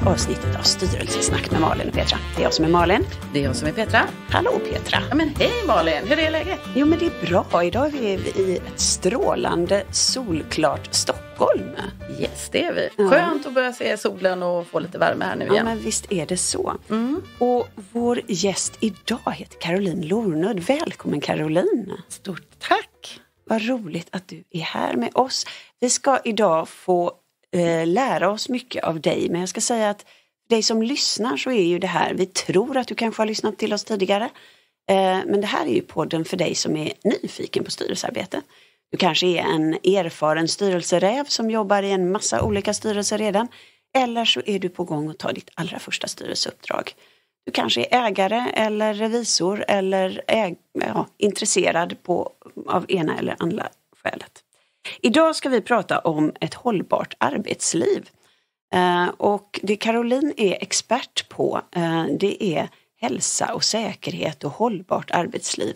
här avsnittet av Styrelsesnack med Malin och Petra. Det är jag som är Malin. Det är jag som är Petra. Hallå Petra! Ja, men hej Malin, hur är läget? Jo men det är bra. Idag är vi i ett strålande solklart Stockholm. Yes, det är vi. Ja. Skönt att börja se solen och få lite värme här nu Ja igen. men visst är det så. Mm. Och vår gäst idag heter Caroline Lornud. Välkommen Caroline! Stort tack! Vad roligt att du är här med oss. Vi ska idag få eh, lära oss mycket av dig men jag ska säga att för dig som lyssnar så är ju det här, vi tror att du kanske har lyssnat till oss tidigare. Eh, men det här är ju podden för dig som är nyfiken på styrelsearbete. Du kanske är en erfaren styrelseräv som jobbar i en massa olika styrelser redan. Eller så är du på gång att ta ditt allra första styrelseuppdrag. Du kanske är ägare eller revisor eller äg, ja, intresserad på, av ena eller andra skälet. Idag ska vi prata om ett hållbart arbetsliv. Eh, och det Caroline är expert på eh, det är hälsa och säkerhet och hållbart arbetsliv.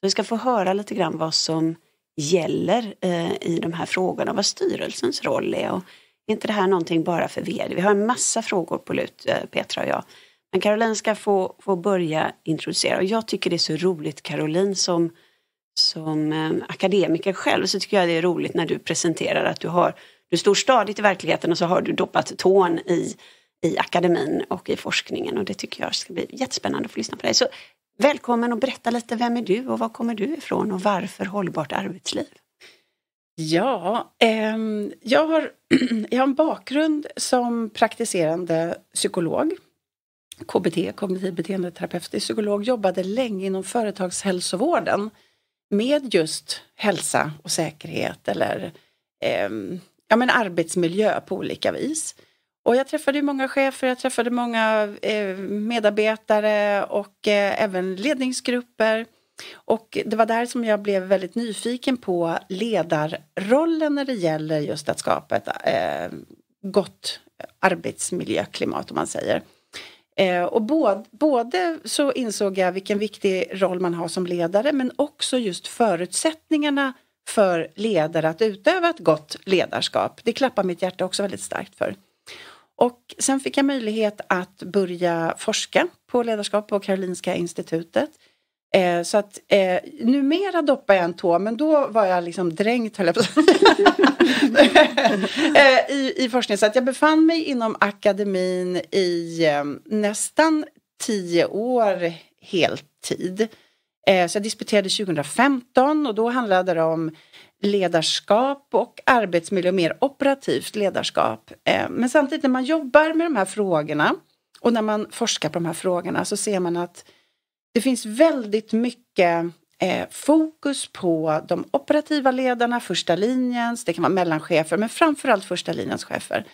Så vi ska få höra lite grann vad som gäller eh, i de här frågorna, vad styrelsens roll är. Och är inte det här någonting bara för vd? Vi har en massa frågor på lut, Petra och jag. Men Caroline ska få, få börja introducera och jag tycker det är så roligt Caroline som, som eh, akademiker själv så tycker jag det är roligt när du presenterar att du har du står stadigt i verkligheten och så har du doppat tån i, i akademin och i forskningen och det tycker jag ska bli jättespännande att få lyssna på dig. Så välkommen och berätta lite, vem är du och var kommer du ifrån och varför hållbart arbetsliv? Ja, eh, jag, har, jag har en bakgrund som praktiserande psykolog. KBT, kognitiv beteendeterapeutisk psykolog, jobbade länge inom företagshälsovården med just hälsa och säkerhet eller eh, ja, men arbetsmiljö på olika vis. Och jag träffade ju många chefer, jag träffade många eh, medarbetare och eh, även ledningsgrupper. Och det var där som jag blev väldigt nyfiken på ledarrollen när det gäller just att skapa ett eh, gott arbetsmiljöklimat om man säger. Eh, och både, både så insåg jag vilken viktig roll man har som ledare men också just förutsättningarna för ledare att utöva ett gott ledarskap. Det klappar mitt hjärta också väldigt starkt för. Och sen fick jag möjlighet att börja forska på ledarskap på Karolinska institutet. Eh, så att eh, numera doppar jag en tå men då var jag liksom dränkt höll jag på att säga. eh, i, i forskning. Så att jag befann mig inom akademin i eh, nästan tio år heltid. Eh, så jag disputerade 2015 och då handlade det om ledarskap och arbetsmiljö, mer operativt ledarskap. Eh, men samtidigt när man jobbar med de här frågorna och när man forskar på de här frågorna så ser man att det finns väldigt mycket eh, fokus på de operativa ledarna, första linjens, det kan vara mellanchefer men framförallt första linjens chefer.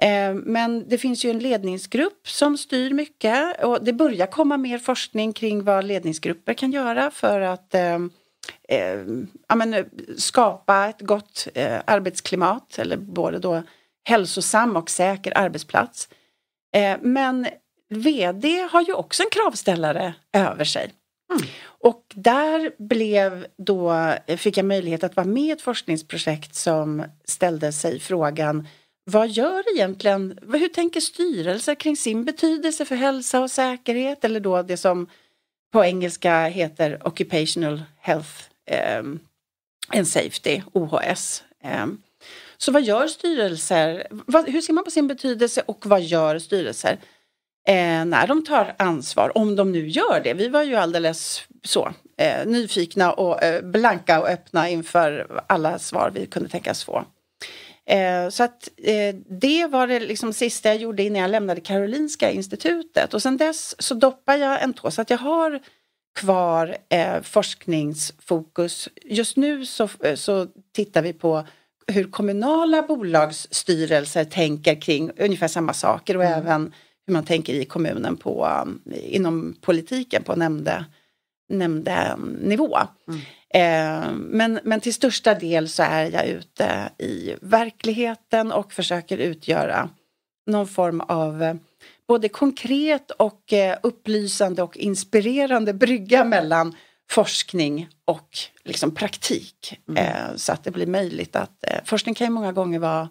Eh, men det finns ju en ledningsgrupp som styr mycket och det börjar komma mer forskning kring vad ledningsgrupper kan göra för att eh, eh, ja, men, eh, skapa ett gott eh, arbetsklimat eller både då hälsosam och säker arbetsplats. Eh, men VD har ju också en kravställare över sig. Och där blev då, fick jag möjlighet att vara med i ett forskningsprojekt som ställde sig frågan vad gör egentligen, hur tänker styrelser kring sin betydelse för hälsa och säkerhet eller då det som på engelska heter Occupational Health um, and Safety, OHS. Um, så vad gör styrelser? Vad, hur ser man på sin betydelse och vad gör styrelser? Eh, när de tar ansvar, om de nu gör det. Vi var ju alldeles så eh, nyfikna och eh, blanka och öppna inför alla svar vi kunde tänkas få. Eh, så att eh, det var det liksom sista jag gjorde innan jag lämnade Karolinska institutet och sen dess så doppar jag en tå så att jag har kvar eh, forskningsfokus. Just nu så, så tittar vi på hur kommunala bolagsstyrelser tänker kring ungefär samma saker och Mm. även hur man tänker i kommunen på, um, inom politiken på nämnde, nämnde nivå. Mm. Eh, men, men till största del så är jag ute i verkligheten och försöker utgöra någon form av eh, både konkret och eh, upplysande och inspirerande brygga mellan forskning och liksom praktik. Mm. Eh, så att det blir möjligt att, eh, forskning kan ju många gånger vara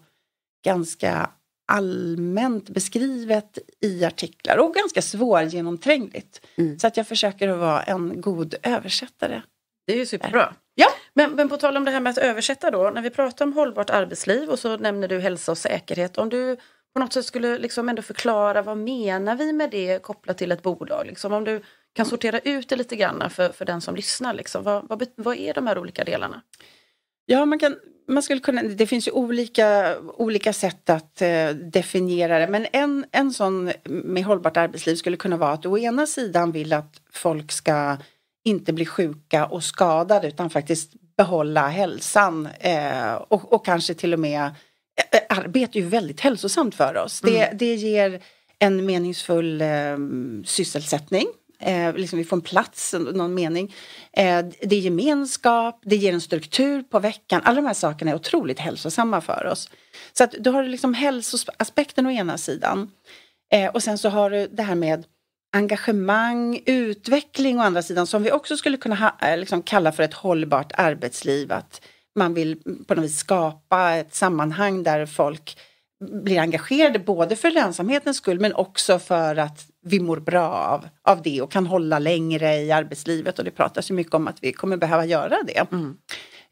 ganska allmänt beskrivet i artiklar och ganska svårgenomträngligt. Mm. Så att jag försöker att vara en god översättare. Det är ju superbra. Ja. Men, men på tal om det här med att översätta då, när vi pratar om hållbart arbetsliv och så nämner du hälsa och säkerhet. Om du på något sätt skulle liksom ändå förklara vad menar vi med det kopplat till ett bolag? Liksom, om du kan sortera ut det lite grann för, för den som lyssnar. Liksom. Vad, vad, vad är de här olika delarna? Ja, man kan, man skulle kunna, det finns ju olika, olika sätt att eh, definiera det. Men en, en sån med hållbart arbetsliv skulle kunna vara att du å ena sidan vill att folk ska inte bli sjuka och skadade utan faktiskt behålla hälsan eh, och, och, kanske till och med eh, arbete är ju väldigt hälsosamt för oss. Mm. Det, det ger en meningsfull eh, sysselsättning Eh, liksom vi får en plats, någon mening. Eh, det är gemenskap, det ger en struktur på veckan. Alla de här sakerna är otroligt hälsosamma för oss. Så att du har liksom hälsoaspekten å ena sidan. Eh, och sen så har du det här med engagemang, utveckling å andra sidan som vi också skulle kunna ha, eh, liksom kalla för ett hållbart arbetsliv. Att man vill på något vis skapa ett sammanhang där folk blir engagerade både för lönsamhetens skull men också för att vi mår bra av, av det och kan hålla längre i arbetslivet och det pratas ju mycket om att vi kommer behöva göra det. Mm.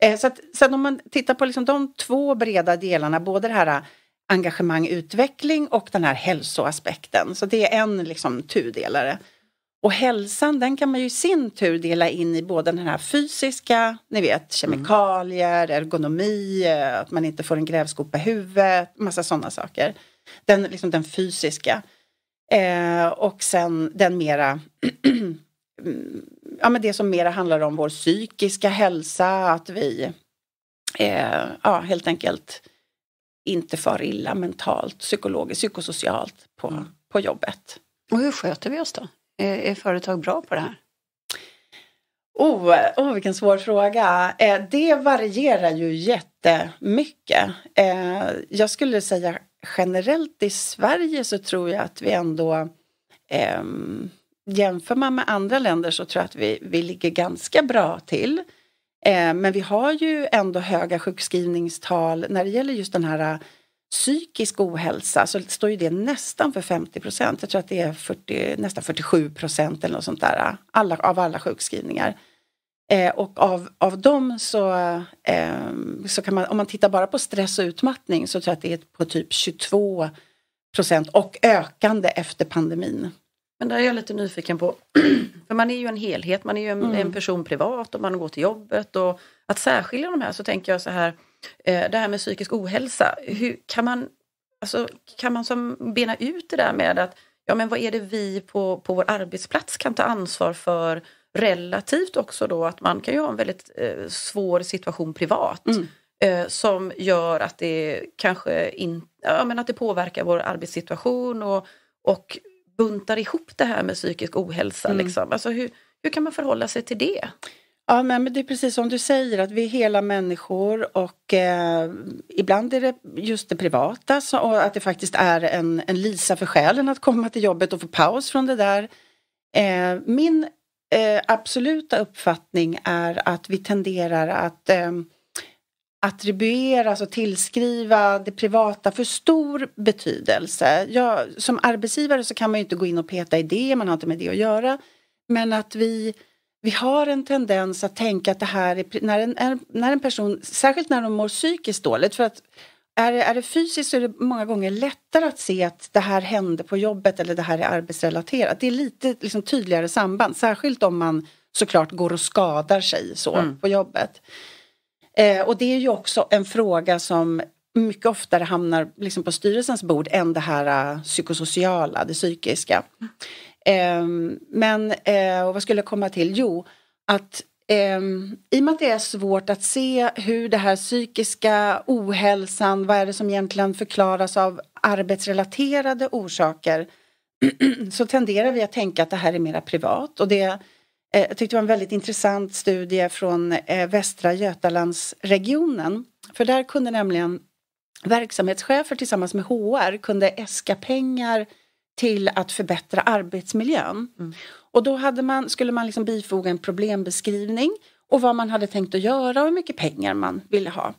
Eh, så, att, så att om man tittar på liksom de två breda delarna, både det här engagemang, utveckling och den här hälsoaspekten. Så det är en liksom tudelare. Och hälsan den kan man ju i sin tur dela in i både den här fysiska, ni vet kemikalier, mm. ergonomi, eh, att man inte får en grävskopa i huvudet, massa sådana saker. Den, liksom den fysiska. Eh, och sen den mera ja, men det som mera handlar om vår psykiska hälsa, att vi eh, ja, helt enkelt inte far illa mentalt, psykologiskt, psykosocialt på, mm. på jobbet. Och hur sköter vi oss då? Är, är företag bra på det här? Oh, oh, vilken svår fråga. Eh, det varierar ju jättemycket. Eh, jag skulle säga generellt i Sverige så tror jag att vi ändå eh, Jämför man med andra länder så tror jag att vi, vi ligger ganska bra till. Eh, men vi har ju ändå höga sjukskrivningstal när det gäller just den här äh, psykisk ohälsa så står ju det nästan för 50 procent. Jag tror att det är 40, nästan 47 procent eller något sånt där äh, alla, av alla sjukskrivningar. Eh, och av, av dem så, eh, så kan man, om man tittar bara på stress och utmattning så tror jag att det är på typ 22 procent och ökande efter pandemin. Men där är jag lite nyfiken på, för man är ju en helhet, man är ju en, mm. en person privat och man går till jobbet och att särskilja de här så tänker jag så här, eh, det här med psykisk ohälsa, hur kan man, alltså, kan man som bena ut det där med att ja men vad är det vi på, på vår arbetsplats kan ta ansvar för relativt också då att man kan ju ha en väldigt eh, svår situation privat mm. eh, som gör att det kanske in, ja, men att det påverkar vår arbetssituation och, och buntar ihop det här med psykisk ohälsa. Mm. Liksom. Alltså hur, hur kan man förhålla sig till det? Ja, men det är precis som du säger att vi är hela människor och eh, ibland är det just det privata så, och att det faktiskt är en, en lisa för själen att komma till jobbet och få paus från det där. Eh, min eh, absoluta uppfattning är att vi tenderar att eh, attribuera, alltså tillskriva det privata för stor betydelse. Ja, som arbetsgivare så kan man ju inte gå in och peta i det, man har inte med det att göra. Men att vi, vi har en tendens att tänka att det här är, när en, när en person, särskilt när de mår psykiskt dåligt, för att är det, är det fysiskt så är det många gånger lättare att se att det här hände på jobbet eller det här är arbetsrelaterat. Det är lite liksom, tydligare samband, särskilt om man såklart går och skadar sig så mm. på jobbet. Eh, och det är ju också en fråga som mycket oftare hamnar liksom på styrelsens bord än det här uh, psykosociala, det psykiska. Mm. Eh, men eh, vad skulle jag komma till? Jo, att Um, I och med att det är svårt att se hur det här psykiska ohälsan, vad är det som egentligen förklaras av arbetsrelaterade orsaker så tenderar vi att tänka att det här är mera privat och det eh, jag tyckte var en väldigt intressant studie från eh, Västra Götalandsregionen för där kunde nämligen verksamhetschefer tillsammans med HR kunde äska pengar till att förbättra arbetsmiljön. Mm. Och då hade man, skulle man liksom bifoga en problembeskrivning och vad man hade tänkt att göra och hur mycket pengar man ville ha.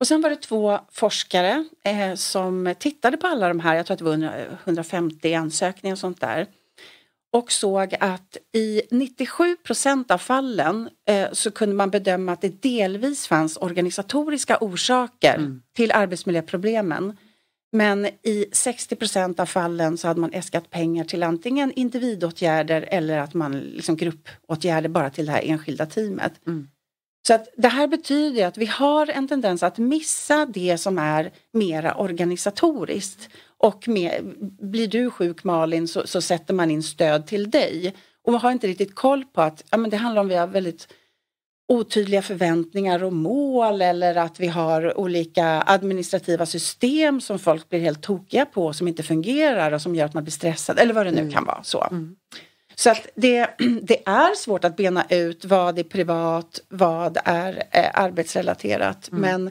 Och sen var det två forskare eh, som tittade på alla de här, jag tror att det var 150 ansökningar och sånt där. Och såg att i 97 procent av fallen eh, så kunde man bedöma att det delvis fanns organisatoriska orsaker mm. till arbetsmiljöproblemen. Men i 60 procent av fallen så hade man äskat pengar till antingen individåtgärder eller att man liksom gruppåtgärder bara till det här enskilda teamet. Mm. Så att det här betyder att vi har en tendens att missa det som är mera organisatoriskt. Och med, blir du sjuk Malin så, så sätter man in stöd till dig. Och man har inte riktigt koll på att ja, men det handlar om vi har väldigt otydliga förväntningar och mål eller att vi har olika administrativa system som folk blir helt tokiga på som inte fungerar och som gör att man blir stressad eller vad det nu mm. kan vara. Så. Mm. Så att det, det, är svårt att bena ut vad är privat, vad är eh, arbetsrelaterat. Mm. Men,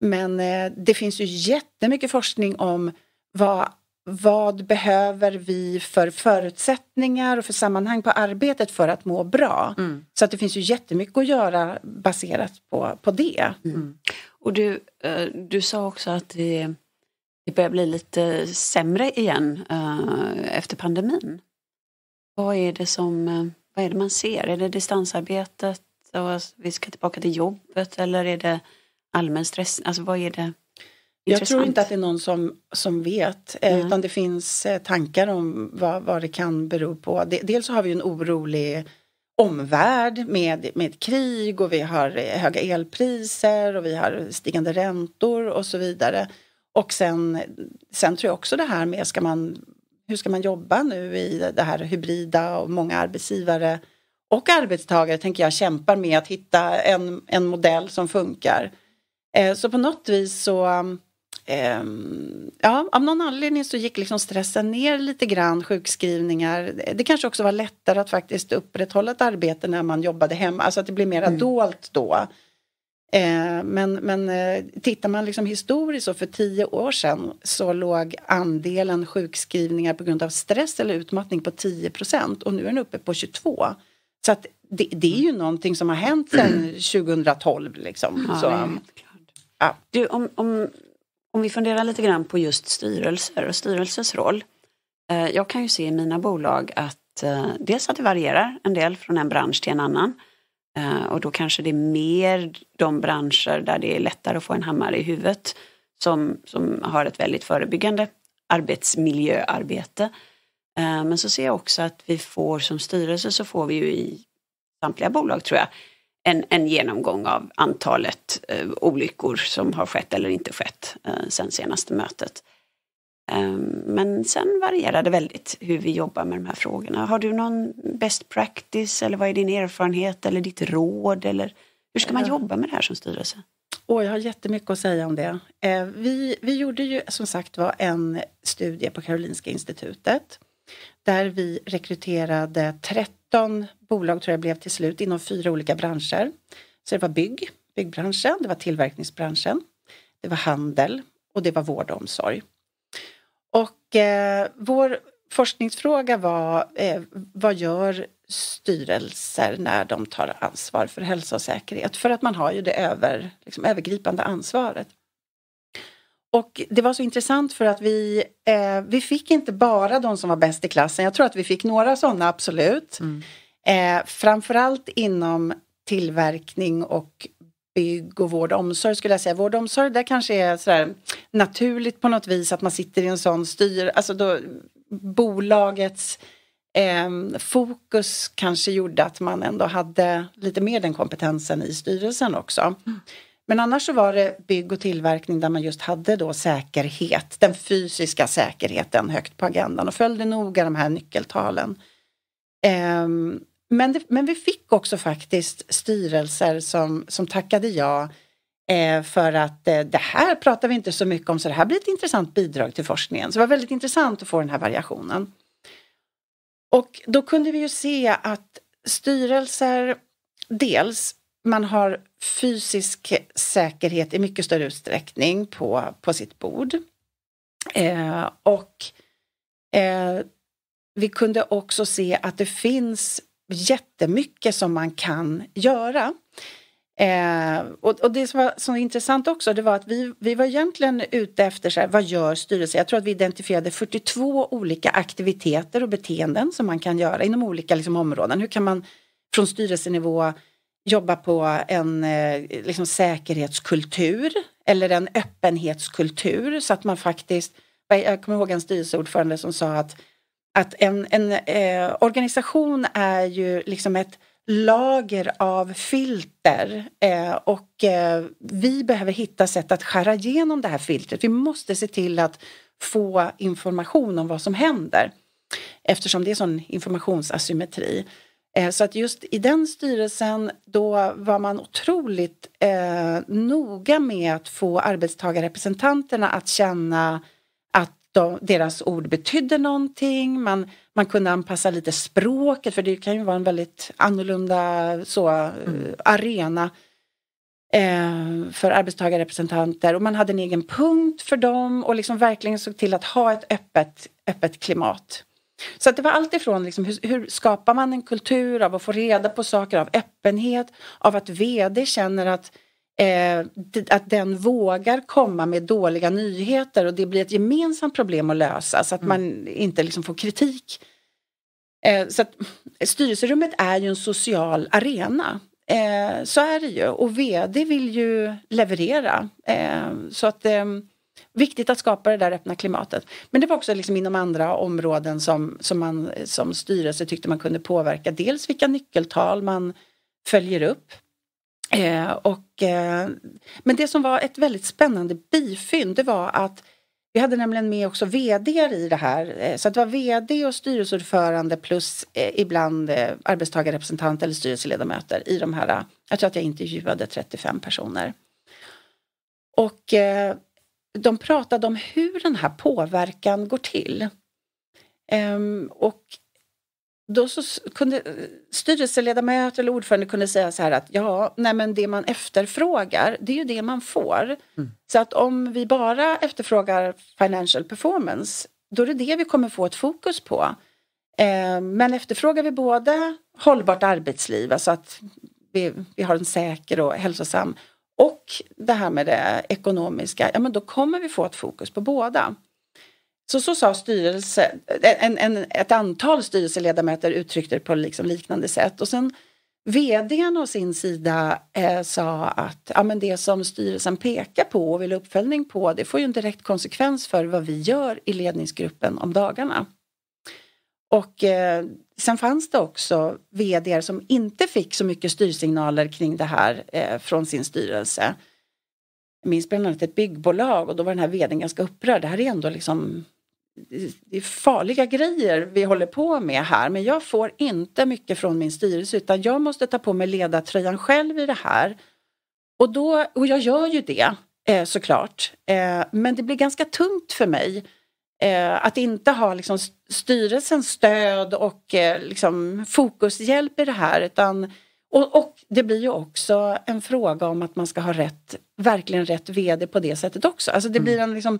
men eh, det finns ju jättemycket forskning om vad, vad behöver vi för förutsättningar och för sammanhang på arbetet för att må bra. Mm. Så att det finns ju jättemycket att göra baserat på, på det. Mm. Och du, eh, du sa också att det, det börjar bli lite sämre igen uh, efter pandemin. Vad är det som eh, vad är det man ser? Är det distansarbetet och vi ska tillbaka till jobbet eller är det allmän stress? Alltså vad är det? Jag tror inte att det är någon som, som vet mm. utan det finns eh, tankar om vad, vad det kan bero på. Dels har vi en orolig omvärld med, med krig och vi har höga elpriser och vi har stigande räntor och så vidare. Och sen, sen tror jag också det här med, ska man hur ska man jobba nu i det här hybrida och många arbetsgivare och arbetstagare tänker jag kämpar med att hitta en, en modell som funkar. Eh, så på något vis så eh, Ja, av någon anledning så gick liksom stressen ner lite grann, sjukskrivningar. Det kanske också var lättare att faktiskt upprätthålla ett arbete när man jobbade hemma, alltså att det blev mer mm. dolt då. Eh, men men eh, tittar man liksom historiskt så för tio år sedan så låg andelen sjukskrivningar på grund av stress eller utmattning på 10 procent och nu är den uppe på 22. Så att det, det är ju någonting som har hänt sedan 2012. Liksom. Ja, så, ja. du, om, om, om vi funderar lite grann på just styrelser och styrelsers roll. Eh, jag kan ju se i mina bolag att eh, dels att det varierar en del från en bransch till en annan. Eh, och då kanske det är mer de branscher där det är lättare att få en hammare i huvudet som, som har ett väldigt förebyggande arbetsmiljöarbete. Men så ser jag också att vi får som styrelse så får vi ju i samtliga bolag tror jag en, en genomgång av antalet eh, olyckor som har skett eller inte skett eh, sen senaste mötet. Ehm, men sen varierar det väldigt hur vi jobbar med de här frågorna. Har du någon best practice eller vad är din erfarenhet eller ditt råd? Eller hur ska man jobba med det här som styrelse? Oh, jag har jättemycket att säga om det. Eh, vi, vi gjorde ju som sagt var en studie på Karolinska institutet där vi rekryterade 17 bolag tror jag blev till slut inom fyra olika branscher. Så det var bygg, byggbranschen, det var tillverkningsbranschen, det var handel och det var vård och omsorg. Och eh, vår forskningsfråga var eh, vad gör styrelser när de tar ansvar för hälsa och säkerhet? För att man har ju det över, liksom, övergripande ansvaret. Och det var så intressant för att vi, eh, vi fick inte bara de som var bäst i klassen. Jag tror att vi fick några sådana, absolut. Mm. Eh, framförallt inom tillverkning och bygg och vård och omsorg skulle jag säga. Vård och omsorg där kanske är sådär naturligt på något vis att man sitter i en sån styr, alltså då bolagets eh, fokus kanske gjorde att man ändå hade lite mer den kompetensen i styrelsen också. Mm. Men annars så var det bygg och tillverkning där man just hade då säkerhet, den fysiska säkerheten högt på agendan och följde noga de här nyckeltalen. Um, men, det, men vi fick också faktiskt styrelser som, som tackade ja eh, för att eh, det här pratar vi inte så mycket om så det här blir ett intressant bidrag till forskningen. Så det var väldigt intressant att få den här variationen. Och då kunde vi ju se att styrelser, dels man har fysisk säkerhet i mycket större utsträckning på, på sitt bord. Eh, och eh, vi kunde också se att det finns jättemycket som man kan göra. Eh, och, och, det som var så intressant också det var att vi, vi var egentligen ute efter så här, vad gör styrelsen? Jag tror att vi identifierade 42 olika aktiviteter och beteenden som man kan göra inom olika liksom, områden. Hur kan man från styrelsenivå jobba på en eh, liksom, säkerhetskultur eller en öppenhetskultur så att man faktiskt, jag kommer ihåg en styrelseordförande som sa att, att en, en eh, organisation är ju liksom ett lager av filter eh, och eh, vi behöver hitta sätt att skära igenom det här filtret. Vi måste se till att få information om vad som händer eftersom det är sån informationsasymmetri. Eh, så att just i den styrelsen då var man otroligt eh, noga med att få arbetstagarrepresentanterna att känna att de, deras ord betydde någonting. Man, man kunde anpassa lite språket för det kan ju vara en väldigt annorlunda så, mm. arena eh, för arbetstagarrepresentanter och man hade en egen punkt för dem och liksom verkligen såg till att ha ett öppet, öppet klimat. Så att det var allt ifrån liksom, hur, hur, skapar man en kultur av att få reda på saker, av öppenhet, av att VD känner att, eh, att den vågar komma med dåliga nyheter och det blir ett gemensamt problem att lösa så att mm. man inte liksom får kritik. Eh, så att, styrelserummet är ju en social arena. Eh, så är det ju och VD vill ju leverera. Eh, så att ehm, Viktigt att skapa det där öppna klimatet. Men det var också liksom inom andra områden som, som man som styrelse tyckte man kunde påverka. Dels vilka nyckeltal man följer upp. Eh, och, eh, men det som var ett väldigt spännande bifynd det var att vi hade nämligen med också VD i det här. Eh, så det var VD och styrelseordförande plus eh, ibland eh, arbetstagarrepresentant eller styrelseledamöter i de här. Eh, jag tror att jag intervjuade 35 personer. Och eh, de pratade om hur den här påverkan går till. Um, och då så kunde styrelseledamöter eller ordförande kunde säga så här att ja, nej men det man efterfrågar, det är ju det man får. Mm. Så att om vi bara efterfrågar financial performance, då är det det vi kommer få ett fokus på. Eh, men efterfrågar vi både hållbart arbetsliv, alltså att vi, vi har en säker och hälsosam och det här med det ekonomiska, ja men då kommer vi få ett fokus på båda. Så, så sa styrelse, en, en, ett antal styrelseledamöter uttryckte det på liksom liknande sätt och sen VDn å sin sida eh, sa att ja, men det som styrelsen pekar på och vill uppföljning på det får ju en direkt konsekvens för vad vi gör i ledningsgruppen om dagarna. Och eh, sen fanns det också vd som inte fick så mycket styrsignaler kring det här eh, från sin styrelse. Jag minns bland annat ett byggbolag och då var den här vdn ganska upprörd. Det här är ändå liksom det är farliga grejer vi håller på med här men jag får inte mycket från min styrelse utan jag måste ta på mig ledartröjan själv i det här. Och, då, och jag gör ju det eh, såklart. Eh, men det blir ganska tungt för mig eh, att inte ha liksom, styrelsens stöd och eh, liksom, fokushjälp i det här. Utan, och, och, det blir ju också en fråga om att man ska ha rätt, verkligen rätt VD på det sättet också. Alltså det blir mm. en liksom,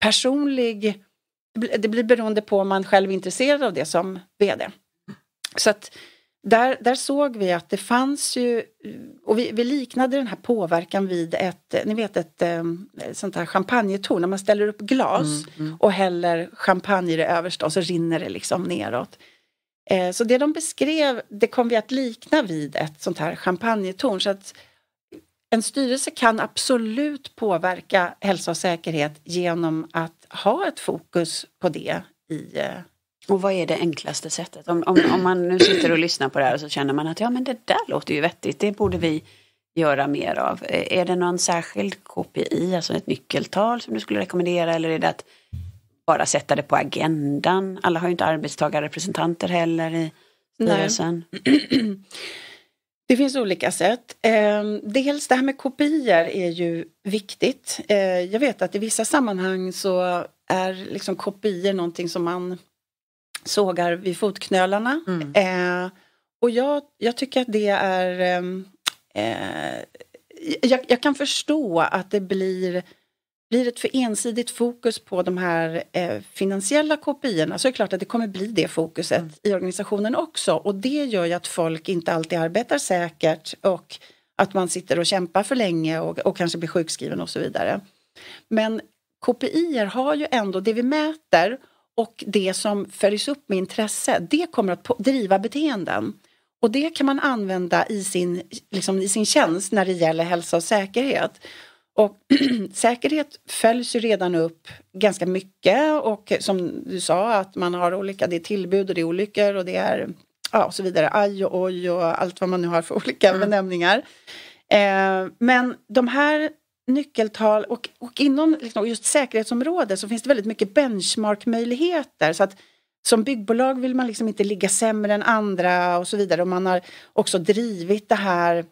personlig, det blir beroende på om man själv är intresserad av det som VD. Så att där, där såg vi att det fanns ju, och vi, vi, liknade den här påverkan vid ett, ni vet ett, ett ehm, sånt här champagnetorn, när man ställer upp glas mm, mm. och häller champagne i det översta och så rinner det liksom neråt. Eh, så det de beskrev, det kom vi att likna vid ett sånt här champagnetorn. Så att en styrelse kan absolut påverka hälsa och säkerhet genom att ha ett fokus på det i eh, och vad är det enklaste sättet? Om, om, om, man nu sitter och lyssnar på det här och så känner man att ja men det där låter ju vettigt, det borde vi göra mer av. Eh, är det någon särskild KPI, alltså ett nyckeltal som du skulle rekommendera eller är det att bara sätta det på agendan? Alla har ju inte arbetstagarrepresentanter heller i styrelsen. Det finns olika sätt. Ehm, dels det här med kopior är ju viktigt. Eh, jag vet att i vissa sammanhang så är liksom kopior någonting som man sågar vid fotknölarna. Mm. Eh, och jag, jag tycker att det är... Ehm, eh, jag, jag, kan förstå att det blir, blir ett för ensidigt fokus på de här eh, finansiella kopiorna så är det klart att det kommer bli det fokuset mm. i organisationen också. Och det gör ju att folk inte alltid arbetar säkert och att man sitter och kämpar för länge och, och kanske blir sjukskriven och så vidare. Men KPI har ju ändå det vi mäter och det som följs upp med intresse, det kommer att driva beteenden. Och det kan man använda i sin, liksom i sin tjänst när det gäller hälsa och säkerhet. Och säkerhet följs ju redan upp ganska mycket och som du sa att man har olika, det är tillbud och det är olyckor och det är ja, och så vidare, aj och oj och allt vad man nu har för olika mm. benämningar. Eh, men de här nyckeltal och, och inom liksom, just säkerhetsområdet så finns det väldigt mycket benchmarkmöjligheter så att som byggbolag vill man liksom inte ligga sämre än andra och så vidare och man har också drivit det här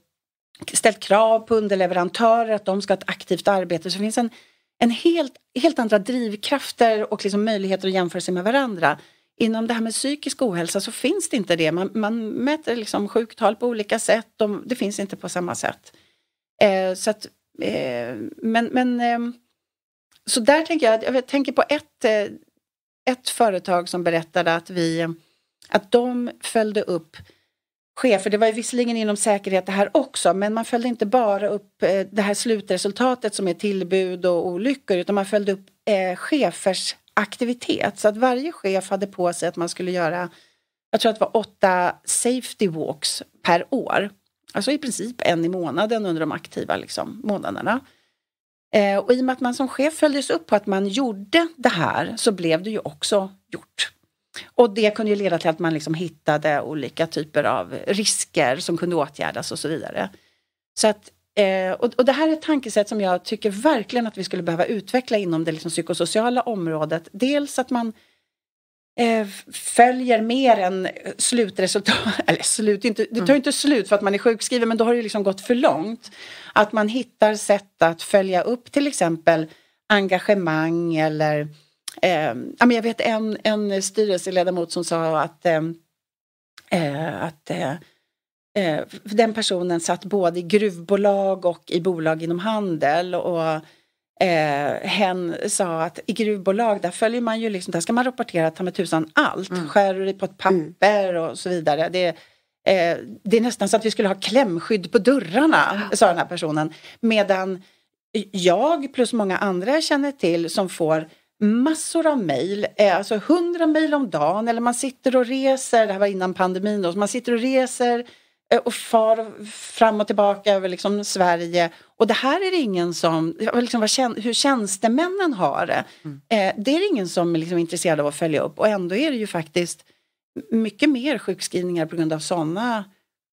ställt krav på underleverantörer att de ska ha ett aktivt arbete. Så det finns en, en helt, helt andra drivkrafter och liksom möjligheter att jämföra sig med varandra. Inom det här med psykisk ohälsa så finns det inte det. Man, man mäter liksom sjuktal på olika sätt. De, det finns inte på samma sätt. Eh, så att, Eh, men, men eh, så där tänker jag, jag tänker på ett, eh, ett företag som berättade att vi att de följde upp chefer. Det var ju visserligen inom säkerhet det här också men man följde inte bara upp eh, det här slutresultatet som är tillbud och olyckor utan man följde upp eh, chefers aktivitet. Så att varje chef hade på sig att man skulle göra, jag tror att det var åtta safety walks per år. Alltså i princip en i månaden under de aktiva liksom, månaderna. Eh, och i och med att man som chef följdes upp på att man gjorde det här så blev det ju också gjort. Och det kunde ju leda till att man liksom hittade olika typer av risker som kunde åtgärdas och så vidare. Så att, eh, och, och, det här är ett tankesätt som jag tycker verkligen att vi skulle behöva utveckla inom det liksom psykosociala området. Dels att man följer mer än slutresultat, eller slut, inte, det tar ju inte slut för att man är sjukskriven men då har det liksom gått för långt. Att man hittar sätt att följa upp till exempel engagemang eller Eh, jag vet en, en styrelseledamot som sa att, eh, eh att eh, eh, den personen satt både i gruvbolag och i bolag inom handel. Och eh, hen sa att i gruvbolag där följer man ju liksom, där ska man rapportera ta med tusan allt. Mm. Skär du på ett papper mm. och så vidare. Det, eh, det är nästan så att vi skulle ha klämskydd på dörrarna, sa den här personen. Medan jag plus många andra jag känner till som får massor av mejl, eh, alltså hundra mejl om dagen eller man sitter och reser, det här var innan pandemin då, man sitter och reser eh, och far fram och tillbaka över liksom Sverige. Och det här är det ingen som, liksom hur tjänstemännen har det, mm. Eh, det är ingen som är liksom intresserad av att följa upp och ändå är det ju faktiskt mycket mer sjukskrivningar på grund av sådana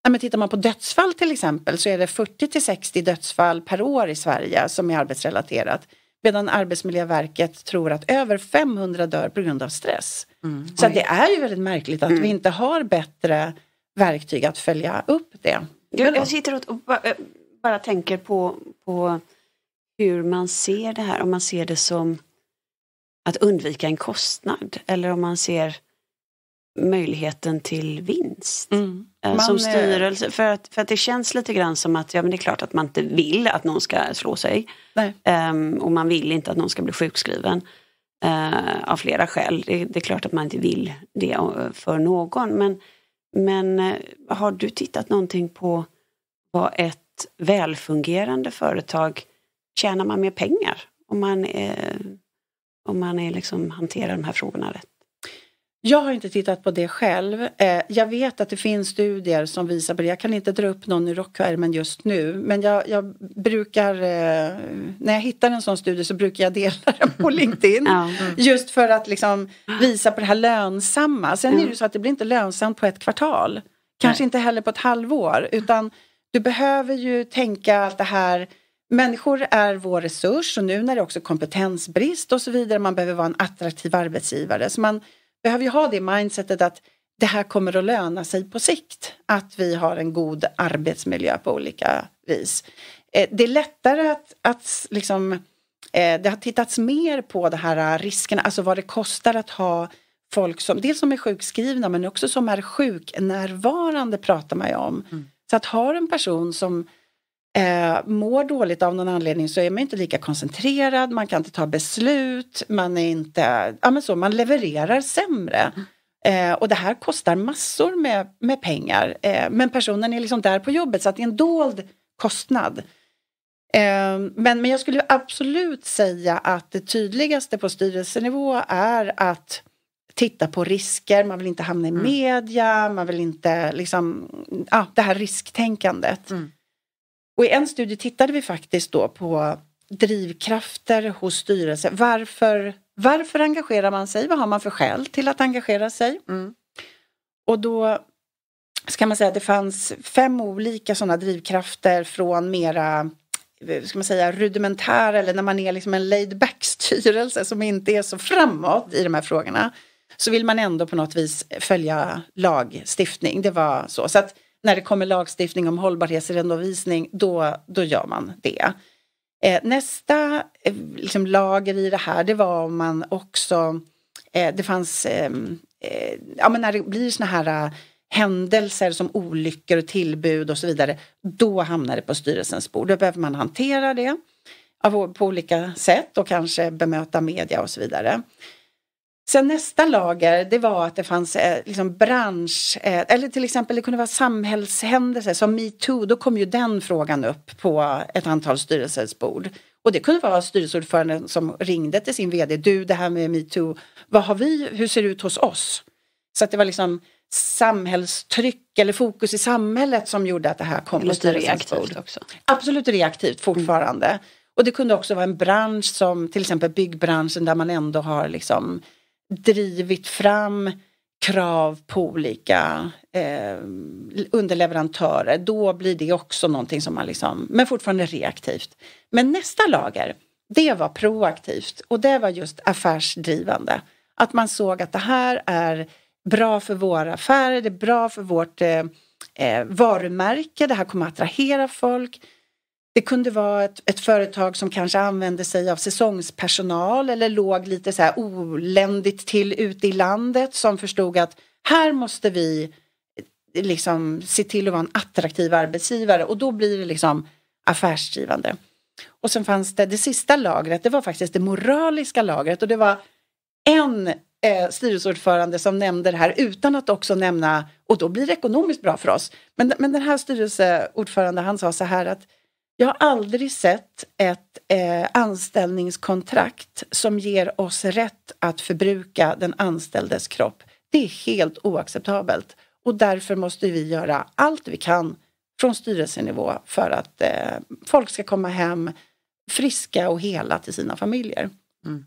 Ja, men tittar man på dödsfall till exempel så är det 40 till 60 dödsfall per år i Sverige som är arbetsrelaterat. Medan Arbetsmiljöverket tror att över 500 dör på grund av stress. Mm. Så det är ju väldigt märkligt att mm. vi inte har bättre verktyg att följa upp det. Jag, jag sitter och, bara, eh, bara tänker på, på hur man ser det här. Om man ser det som att undvika en kostnad eller om man ser möjligen till vinst. Mm. Eh, man, som styrelse. För att, för att det känns lite grann som att ja, men det är klart att man inte vill att någon ska slå sig. Um, och man vill inte att någon ska bli sjukskriven. Uh, av flera skäl. Det, det, är klart att man inte vill det för någon. Men, men uh, har du tittat någonting på vad ett välfungerande företag tjänar man mer pengar om man, är, om man är liksom, hanterar de här frågorna rätt? Jag har inte tittat på det själv. Eh, jag vet att det finns studier som visar på det. Jag kan inte dra upp någon i rockskärmen just nu. Men jag, jag brukar, eh, när jag hittar en sån studie så brukar jag dela den på LinkedIn. Mm. Just för att liksom visa på det här lönsamma. Sen är det så att det blir inte lönsamt på ett kvartal. Kanske Nej. inte heller på ett halvår. Utan du behöver ju tänka att det här Människor är vår resurs och nu när det också är kompetensbrist och så vidare. Man behöver vara en attraktiv arbetsgivare. Så man behöver ju ha det mindsetet att det här kommer att löna sig på sikt. Att vi har en god arbetsmiljö på olika vis. Eh, det är lättare att, att liksom, eh, det har tittats mer på de här eh, riskerna, alltså vad det kostar att ha folk som, dels som är sjukskrivna men också som är sjuknärvarande pratar man ju om. Mm. Så att har en person som eh, mår dåligt av någon anledning så är man inte lika koncentrerad, man kan inte ta beslut, man är inte, ja men så, man levererar sämre. Eh, och det här kostar massor med, med pengar. Eh, men personen är liksom där på jobbet så att det är en dold kostnad. Eh, men, men jag skulle absolut säga att det tydligaste på styrelsenivå är att titta på risker, man vill inte hamna i mm. media, man vill inte liksom, ja, det här risktänkandet. Mm. Och i en studie tittade vi faktiskt då på drivkrafter hos styrelser. Varför, varför engagerar man sig? Vad har man för skäl till att engagera sig? Mm. Och då ska man säga att det fanns fem olika sådana drivkrafter från mera ska man säga, rudimentär eller när man är liksom en laid back styrelse som inte är så framåt i de här frågorna så vill man ändå på något vis följa lagstiftning. Det var så. Så att när det kommer lagstiftning om hållbarhetsredovisning då, då gör man det. Eh, nästa eh, liksom, lager i det här det var om man också, eh, det fanns, ehm, eh, ja men när det blir såna här eh, händelser som olyckor och tillbud och så vidare, då hamnar det på styrelsens bord. Då behöver man hantera det på olika sätt och kanske bemöta media och så vidare. Sen nästa lager, det var att det fanns eh, liksom bransch, eh, eller till exempel det kunde vara samhällshändelser som metoo, då kom ju den frågan upp på ett antal styrelsers bord. Och det kunde vara styrelseordföranden som ringde till sin vd, du det här med metoo, vad har vi, hur ser det ut hos oss? Så att det var liksom samhällstryck eller fokus i samhället som gjorde att det här kom på styrelsens bord. Också. Absolut reaktivt fortfarande. Mm. Och det kunde också vara en bransch som till exempel byggbranschen där man ändå har liksom drivit fram krav på olika eh, underleverantörer, då blir det också någonting som man liksom, men fortfarande reaktivt. Men nästa lager, det var proaktivt och det var just affärsdrivande. Att man såg att det här är bra för våra affärer, det är bra för vårt eh, eh, varumärke, det här kommer att attrahera folk. Det kunde vara ett, ett, företag som kanske använde sig av säsongspersonal eller låg lite så här oländigt till ute i landet som förstod att här måste vi eh, liksom se till att vara en attraktiv arbetsgivare och då blir det liksom affärsdrivande. Och sen fanns det det sista lagret, det var faktiskt det moraliska lagret och det var en eh, styrelseordförande som nämnde det här utan att också nämna, och då blir det ekonomiskt bra för oss. Men, men den här styrelseordförande han sa så här att jag har aldrig sett ett eh, anställningskontrakt som ger oss rätt att förbruka den anställdes kropp. Det är helt oacceptabelt och därför måste vi göra allt vi kan från styrelsenivå för att eh, folk ska komma hem friska och hela till sina familjer. Mm.